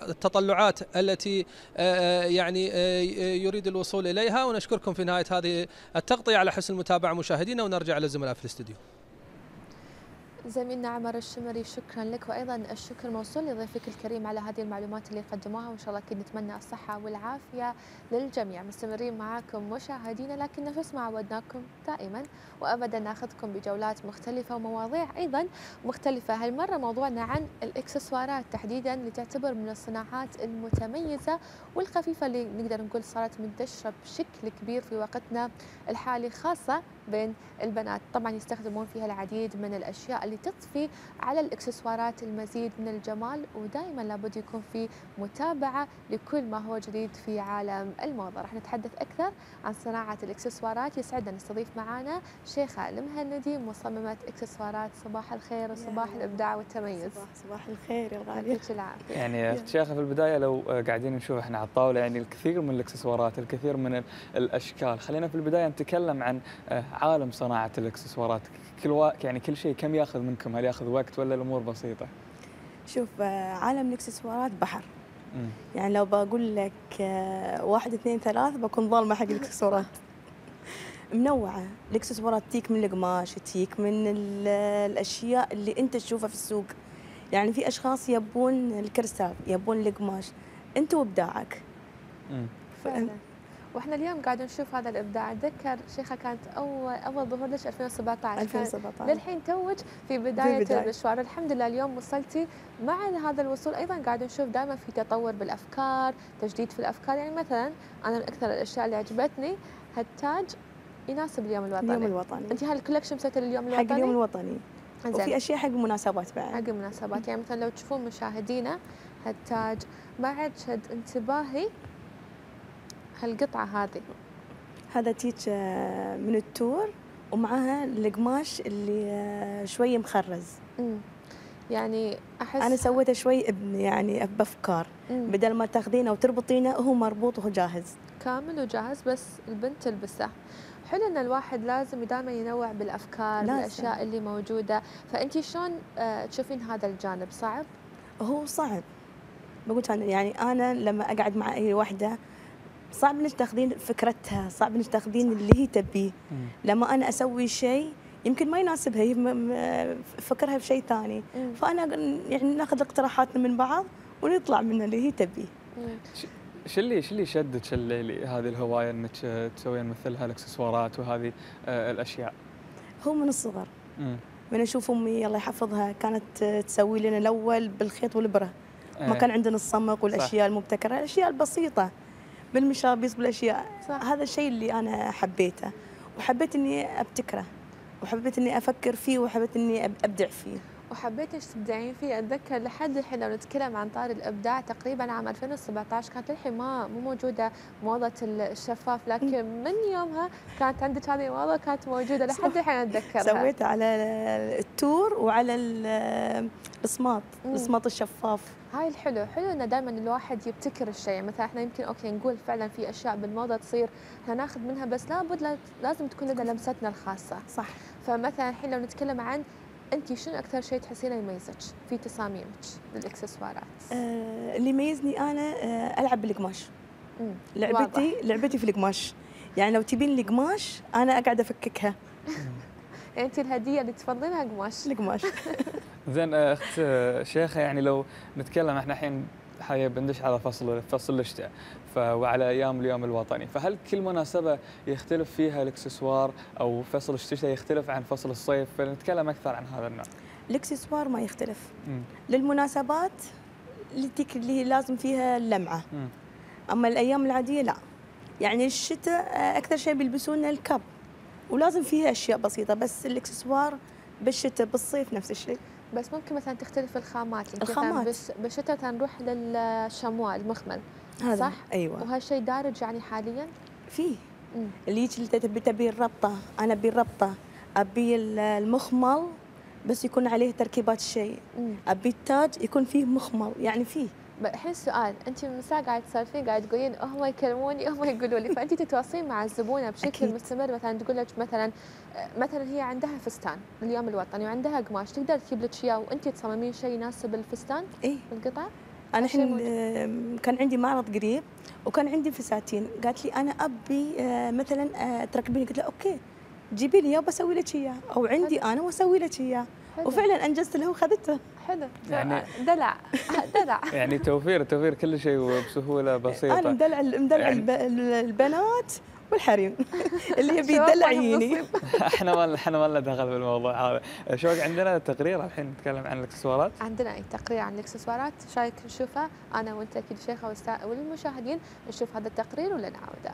التطلعات التي آه، يعني آه، يريد الوصول إليها. ونشكركم في نهاية هذه التغطية. على حسن المتابعة مشاهدينا ونرجع للزملاء في الاستديو زميلنا عمر الشمري شكرا لك. وأيضا الشكر موصول لضيفك الكريم على هذه المعلومات اللي قدموها. وإن شاء الله أكيد نتمنى الصحة والعافية للجميع. مستمرين معاكم مشاهدينا لكن نفس ما عودناكم دائما. وابدا نأخذكم بجولات مختلفة ومواضيع أيضا مختلفة. هالمرة موضوعنا عن الإكسسوارات تحديدا اللي تعتبر من الصناعات المتميزة والخفيفة اللي نقدر نقول صارت منتشره بشكل كبير في وقتنا الحالي خاصة بين البنات. طبعا يستخدمون فيها العديد من الأشياء اللي تضفي على الإكسسوارات المزيد من الجمال ودائما لابد يكون في متابعة لكل ما هو جديد في عالم الموضة. راح نتحدث أكثر عن صناعة الإكسسوارات. يسعدنا نستضيف معنا شيخة المهندي مصممة إكسسوارات صباح الخير وصباح الإبداع والتميز. صباح, صباح الخير يا غالي. العافية. يعني شيخة في البداية لو قاعدين نشوف إحنا على الطاولة يعني الكثير من الإكسسوارات الكثير من الأشكال. خلينا في البداية نتكلم عن آه، عالم صناعة الإكسسوارات. كل و... يعني كل شيء كم ياخذ منكم؟ هل ياخذ وقت ولا الأمور بسيطة؟ شوف آه، عالم الإكسسوارات بحر. مم. يعني لو بقول لك آه، واحد اثنين ثلاث بكون ظالمة حق الإكسسوارات. منوعة. الإكسسوارات تيك من القماش تيك من الأشياء اللي أنت تشوفها في السوق. يعني في أشخاص يبون الكريستال يبون القماش. أنت وإبداعك. فعلا وإحنا اليوم قاعد نشوف هذا الإبداع. أتذكر شيخة كانت اول أول ظهور لك 2017 2017 للحين توج في بداية المشوار. الحمد لله اليوم وصلتي مع هذا الوصول. أيضا قاعد نشوف دائما في تطور بالأفكار تجديد في الأفكار. يعني مثلا أنا من أكثر الأشياء اللي عجبتني هالتاج يناسب اليوم الوطني. اليوم الوطني. أنت هال collection مسويته لليوم حق الوطني؟ اليوم الوطني. زين. وفي أشياء حق المناسبات بعد. حق المناسبات. يعني مثلا لو تشوفون مشاهدينا هالتاج بعد شد انتباهي هالقطعة هذه. هذا تيج آه، من التور ومعها القماش اللي آه، شوي مخرز. يعني أحس أنا سويته شوي يعني بأفكار. مم. بدل ما تاخذينه وتربطينه هو مربوط وهو جاهز كامل وجاهز بس البنت تلبسه. حلو إن الواحد لازم دائما ينوع بالأفكار لازم. بالأشياء اللي موجودة. فانت شلون آه، تشوفين هذا الجانب؟ صعب؟ هو صعب. بقول يعني أنا لما أقعد مع أي وحدة صعب إنك تاخذين فكرتها صعب إنك تاخذين اللي هي تبيه. لما أنا أسوي شيء يمكن ما يناسبها هي م- م- فكرها في شيء ثاني. فأنا يعني ناخذ اقتراحاتنا من بعض ونطلع من اللي هي تبيه. شو اللي شو اللي شدك اللي هذه الهواية إنك تسوين مثل هالاكسسوارات وهذه آه، الأشياء؟ هو من الصغر. مم. من أشوف أمي الله يحفظها كانت تسوي لنا الأول بالخيط والابره ما إيه. كان عندنا الصمغ والأشياء المبتكرة الأشياء البسيطة. بالمشابيس بالأشياء. صح. هذا الشيء اللي أنا حبيته. وحبيت إني أبتكره. وحبيت إني أفكر فيه وحبيت إني أبدع فيه. وحبيت إيش تبدعين فيه. أتذكر لحد الحين لو نتكلم عن طار الإبداع تقريبا عام 2017 كانت للحين ما مو موجودة موضة الشفاف لكن من يومها كانت عندك هذه الموضة كانت موجودة لحد الحين أتذكرها. سويته على التور وعلى ال- الصماط مم. الصماط الشفاف. هاي الحلو حلو إنه دائما الواحد يبتكر الشيء. مثلا إحنا يمكن okay نقول فعلا في أشياء بالموضة تصير إحنا ناخذ منها بس لابد لا- لازم تكون لنا لمستنا الخاصة. صح. فمثلا الحين لو نتكلم عن انت شنو أكثر شيء تحسينه يميزك في تصاميمك للإكسسوارات؟ آه، اللي يميزني أنا آه، ألعب بالقماش. لعبتي لعبتي في القماش. يعني لو تبين القماش أنا أقعد أفككها. يعني انت الهدية اللي تفضلينها قماش القماش زين آه، أخت آه، شيخة يعني لو نتكلم إحنا الحين حي بندش على فصل فصل الشتاء وعلى أيام اليوم الوطني فهل كل مناسبة يختلف فيها الإكسسوار أو فصل الشتاء يختلف عن فصل الصيف؟ فنتكلم أكثر عن هذا النوع. الإكسسوار ما يختلف. مم. للمناسبات اللي تك اللي لازم فيها اللمعة. مم. أما الأيام العادية لا. يعني الشتاء آه، أكثر شيء بيلبسون الكب ولازم فيها أشياء بسيطة بس الإكسسوار بالشتاء بالصيف نفس الشيء بس ممكن مثلا تختلف الخامات يعني الخامات. بالشتاء نروح للشموا المخمل هذا صح؟ أيوه وهالشيء دارج يعني حاليا؟ فيه مم. اللي يجي تبي تبي الربطة أنا أبي الربطة أبي ال- المخمل بس يكون عليه تركيبات الشيء. أبي التاج يكون فيه مخمل يعني فيه الحين سؤال أنت من ساعه قاعد تسولفين قاعد تقولين هم يكلموني هم يقولوا لي فأنت تتواصلين مع الزبونه بشكل أكيد. مستمر مثلا تقول لك مثلا مثلا هي عندها فستان اليوم الوطني وعندها قماش تقدر تجيب لك اياه وانت تصممين شيء يناسب الفستان إيه القطعه أنا الحين كان عندي معرض قريب وكان عندي فساتين قالت لي أنا أبي آه، مثلا آه، تركبيني قلت لها أوكي جيبي لي إياه بسوي لك إياه أو عندي أنا وأسوي لك إياه. حلو. وفعلا أنجزت له وخذته حلو. يعني- دلع. دلع. يعني توفير توفير كل شيء وبسهولة بسيطة. أنا مدلع مدلع يعني- الب- البنات والحريم. اللي يبي يدلع يجيني. إحنا ما إحنا ما لنا دخل بالموضوع هذا. شوق عندنا؟ تقرير الحين نتكلم عن الاكسسوارات. عندنا أي تقرير عن الاكسسوارات؟ شايك نشوفه؟ أنا وأنت أكيد شيخة والمشاهدين نشوف هذا التقرير ولا نعوده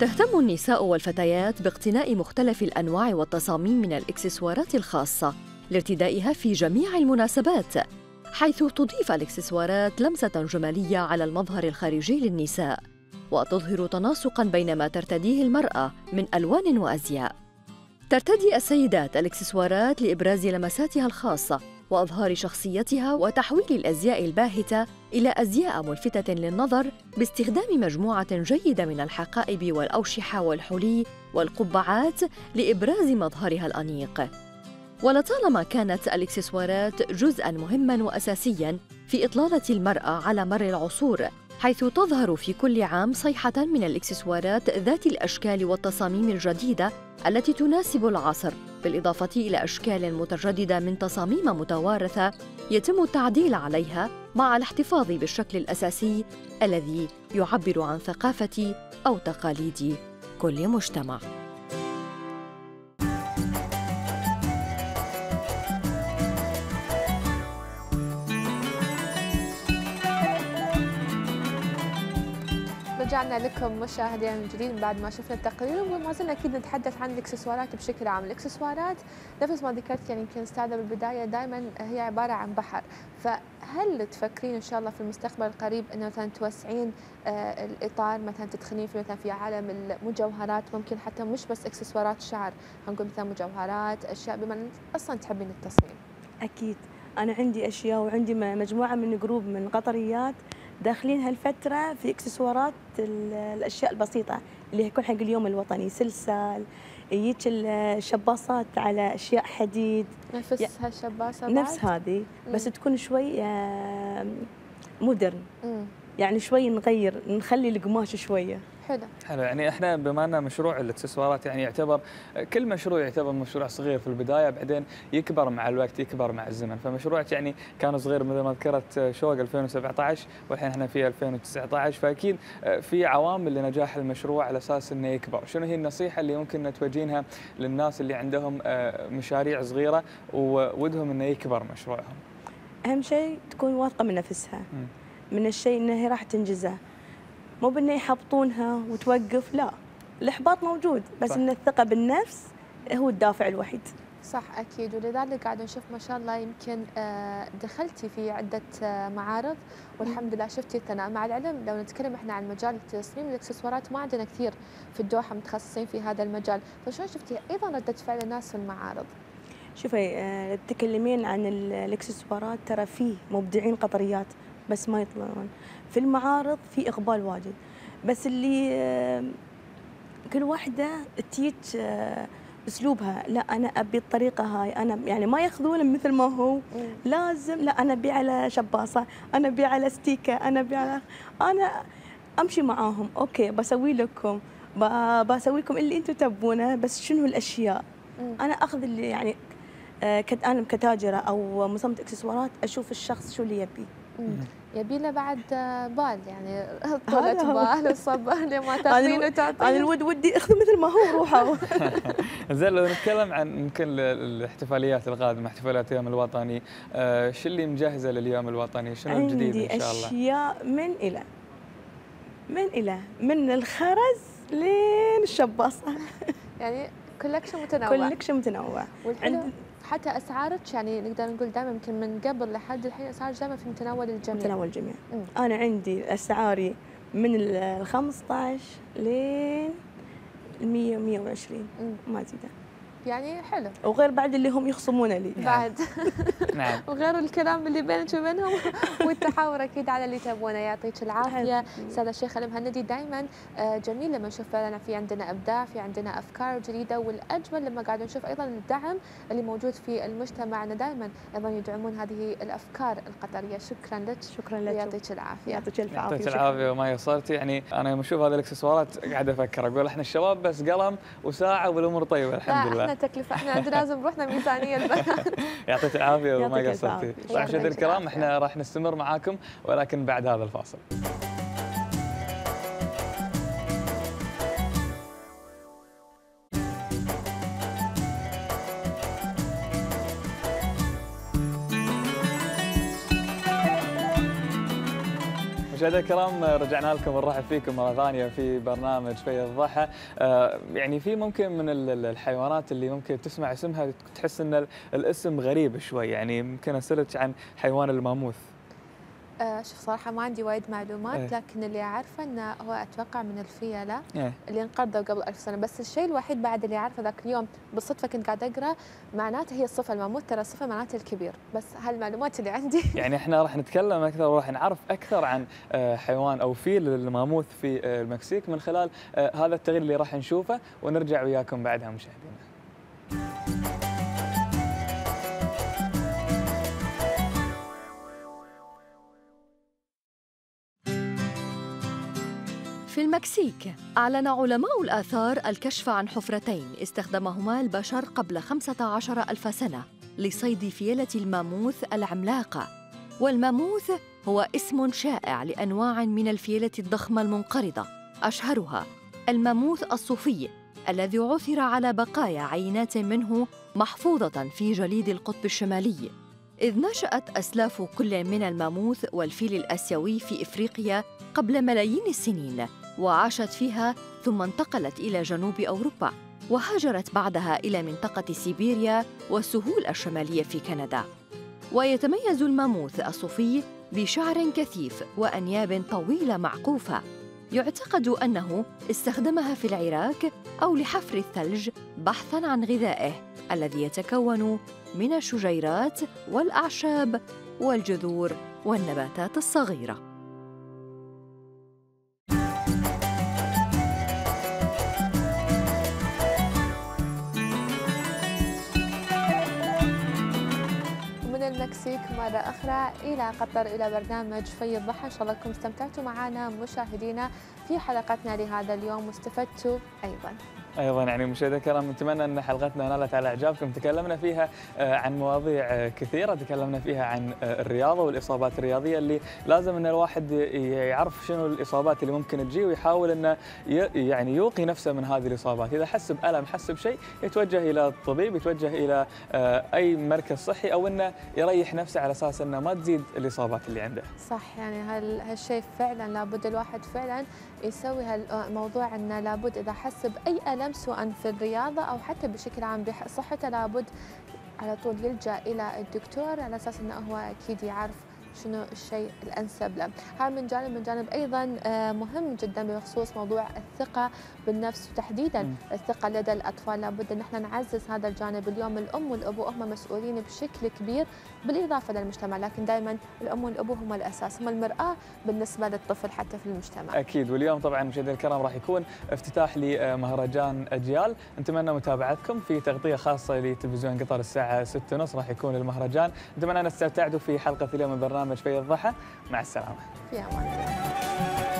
تهتم النساء والفتيات باقتناء مختلف الأنواع والتصاميم من الإكسسوارات الخاصة لارتدائها في جميع المناسبات حيث تضيف الإكسسوارات لمسة جمالية على المظهر الخارجي للنساء وتظهر تناسقا بين ما ترتديه المرأة من ألوان وأزياء. ترتدي السيدات الإكسسوارات لإبراز لمساتها الخاصة وأظهار شخصيتها وتحويل الأزياء الباهتة إلى أزياء ملفتة للنظر باستخدام مجموعة جيدة من الحقائب والأوشحة والحلي والقبعات لإبراز مظهرها الأنيق. ولطالما كانت الاكسسوارات جزءا مهما واساسيا في إطلالة المرأة على مر العصور حيث تظهر في كل عام صيحة من الاكسسوارات ذات الأشكال والتصاميم الجديدة التي تناسب العصر بالإضافة إلى أشكال متجددة من تصاميم متوارثة يتم التعديل عليها مع الاحتفاظ بالشكل الأساسي الذي يعبر عن ثقافة أو تقاليد كل مجتمع. رجعنا لكم مشاهدينا من جديد بعد ما شفنا التقرير. وما زلنا أكيد نتحدث عن الإكسسوارات بشكل عام، الإكسسوارات نفس ما ذكرت يعني يمكن أستاذة بالبداية دائما هي عبارة عن بحر، فهل تفكرين إن شاء الله في المستقبل القريب إنه مثلا توسعين آه، الإطار مثلا تدخلين في مثلا في عالم المجوهرات؟ ممكن حتى مش بس إكسسوارات شعر، نقول مثلا مجوهرات أشياء بما انك أصلا تحبين التصميم. أكيد. أنا عندي أشياء وعندي مجموعة من جروب من قطريات داخلين هالفترة في اكسسوارات ال- الأشياء البسيطة اللي يكون حق اليوم الوطني سلسال يجيك الشباصات على أشياء حديد نفس هالشباسه نفس؟ هذه بس مم. تكون شوي مودرن مم. يعني شوي نغير نخلي القماش شوية حلو. حلو يعني إحنا بما ان مشروع الإكسسوارات يعني يعتبر كل مشروع يعتبر مشروع صغير في البداية بعدين يكبر مع الوقت يكبر مع الزمن. فمشروعك يعني كان صغير مثل ما ذكرت شوق 2017 والحين إحنا في 2019 فأكيد في عوامل لنجاح المشروع على أساس إنه يكبر. شنو هي النصيحة اللي ممكن توجهينها للناس اللي عندهم مشاريع صغيرة وودهم إنه يكبر مشروعهم؟ أهم شيء تكون واثقة من نفسها. من الشيء إنها هي راح تنجزه. مو بإنه يحبطونها وتوقف لا. الإحباط موجود بس صح. إن الثقة بالنفس هو الدافع الوحيد. صح أكيد. ولذلك قاعد نشوف ما شاء الله يمكن آه، دخلتي في عدة آه، معارض والحمد لله شفتي الثناء. مع العلم لو نتكلم إحنا عن مجال تصميم الإكسسوارات ما عندنا كثير في الدوحة متخصصين في هذا المجال. فشلون شفتي؟ أيضا ردة فعل الناس في المعارض. شوفي آه، تتكلمين عن ال- الإكسسوارات ترى فيه مبدعين قطريات. بس ما يطلعون. في المعارض في إقبال واجد. بس اللي آه، كل واحدة تجيك آه، أسلوبها. لا أنا أبي الطريقة هاي. أنا يعني ما ياخذون مثل ما هو. لازم لا أنا أبي على شباصة. أنا أبي على ستيكة. أنا أبي على أنا أمشي معاهم. okay بسوي لكم. بسوي لكم اللي أنتم تبونه. بس شنو الأشياء؟ أنا أخذ اللي يعني آه، كت أنا كتاجرة أو مصممه إكسسوارات أشوف الشخص شو اللي يبي. يبي له بعد بال يعني طولة هو. بال وصبر لما تاخذين وتعطين أنا الود ودي أخذ مثل ما هو روحوا زين لو نتكلم عن ممكن ال- الاحتفاليات القادمه احتفالات اليوم الوطني آه، شو اللي مجهزة لليوم الوطني؟ شنو الجديد عندي إن شاء الله؟ أشياء من إلى من إلى من الخرز لين الشباصه يعني collection متنوع. كولكشن متنوع. والحلو؟ عند- حتى أسعارك يعني نقدر نقول دائما يمكن من قبل لحد الحين اسعارك دائما في متناول الجميع. متناول الجميع. مم. أنا عندي أسعاري من ال 15 لين 100 120 ما زيده يعني حلو. وغير بعد اللي هم يخصمون لي. بعد. نعم. وغير الكلام اللي بينك وبينهم. والتحاور أكيد على اللي تبونه. يعطيك العافية. أستاذ الشيخ المهندي دائما آه، جميل لما نشوف فعلا في عندنا أبداع في عندنا أفكار جديدة والأجمل لما قاعد نشوف أيضا الدعم اللي موجود في المجتمع. ان دائما أيضا يدعمون هذه الأفكار القطرية. شكرا لك. شكرا لك. يعطيك العافية. يعطيك الف عافية. يعطيك العافيه وما قصرتي يعني أنا يوم أشوف هذه الإكسسوارات قاعد أفكر أقول إحنا الشباب بس قلم وساعة والأمور طيبة الحمد إحنا لله. تكلفة إحنا عندنا لازم روحنا ميزانية البنات يعطيك العافية وما قصرتي. طيب مشاهدينا الكرام. إحنا راح نستمر معاكم ولكن بعد هذا الفاصل مشاهدينا الكرام رجعنا لكم ونرحب فيكم مرة ثانية في برنامج في الضحى. آه، يعني في ممكن من ال- ال- الحيوانات اللي ممكن تسمع اسمها تحس إن ال- الاسم غريب شوي يعني ممكن أسألك عن حيوان الماموث. آه شوف صراحة ما عندي وايد معلومات إيه. لكن اللي أعرفه إنه هو أتوقع من الفيلة إيه. اللي انقرضوا قبل ألف سنة بس الشيء الوحيد بعد اللي أعرفه ذاك اليوم بالصدفة كنت قاعدة أقرأ معناته هي الصفة الماموث ترى الصفة معناته الكبير بس هالمعلومات اللي عندي يعني إحنا راح نتكلم أكثر وراح نعرف أكثر عن آه، حيوان أو فيل الماموث في آه، المكسيك من خلال هذا التغيير اللي راح نشوفه ونرجع وياكم بعدها مشاهدينا المكسيك. أعلن علماء الآثار الكشف عن حفرتين استخدمهما البشر قبل 15 ألف سنة لصيد فيلة الماموث العملاقة. والماموث هو اسم شائع لأنواع من الفيلة الضخمة المنقرضة أشهرها الماموث الصوفي الذي عثر على بقايا عينات منه محفوظة في جليد القطب الشمالي. إذ نشأت أسلاف كل من الماموث والفيل الآسيوي في إفريقيا قبل ملايين السنين وعاشت فيها ثم انتقلت إلى جنوب أوروبا وهاجرت بعدها إلى منطقة سيبيريا والسهول الشمالية في كندا. ويتميز الماموث الصوفي بشعر كثيف وأنياب طويلة معقوفة. يعتقد أنه استخدمها في العراك أو لحفر الثلج بحثاً عن غذائه الذي يتكون من الشجيرات والأعشاب والجذور والنباتات الصغيرة. المكسيك مرة أخرى. إلى قطر إلى برنامج في الضحى. إن شاء الله أنكم استمتعتوا معنا مشاهدينا في حلقتنا لهذا اليوم. واستفدتوا أيضا. أيضا يعني مشاهدينا الكرام نتمنى أن حلقتنا نالت على أعجابكم. تكلمنا فيها آه، عن مواضيع آه، كثيرة. تكلمنا فيها عن آه، الرياضة والإصابات الرياضية اللي لازم إن الواحد يعرف شنو الإصابات اللي ممكن تجي ويحاول إنه يعني يوقي نفسه من هذه الإصابات. إذا حس بالم حس بشيء يتوجه إلى الطبيب يتوجه إلى أي مركز صحي أو إنه يريح نفسه على أساس إنه ما تزيد الإصابات اللي عنده. صح يعني هال- هالشيء فعلا لابد الواحد فعلا يسوي هالموضوع انه لابد إذا حس باي ألم سواء في الرياضة أو حتى بشكل عام بصحته لابد على طول يلجأ إلى الدكتور على أساس إنه هو أكيد يعرف شنو الشيء الأنسب له، هذا من جانب من جانب أيضا آه، مهم جدا بخصوص موضوع الثقة بالنفس وتحديدا. الثقة لدى الأطفال، لابد أن إحنا نعزز هذا الجانب، اليوم الأم والأبو هم مسؤولين بشكل كبير بالإضافة للمجتمع، لكن دائما الأم والأبو هم الأساس، هم المرآة بالنسبة للطفل حتى في المجتمع. أكيد. واليوم طبعا مشاهدينا الكرام راح يكون افتتاح لمهرجان أجيال. نتمنى متابعتكم في تغطية خاصة لتلفزيون قطر الساعة 6:30 راح يكون المهرجان. نتمنى أن استمتعتوا في حلقة اليوم من برنامج في الضحى. مع السلامة. في أمان الله.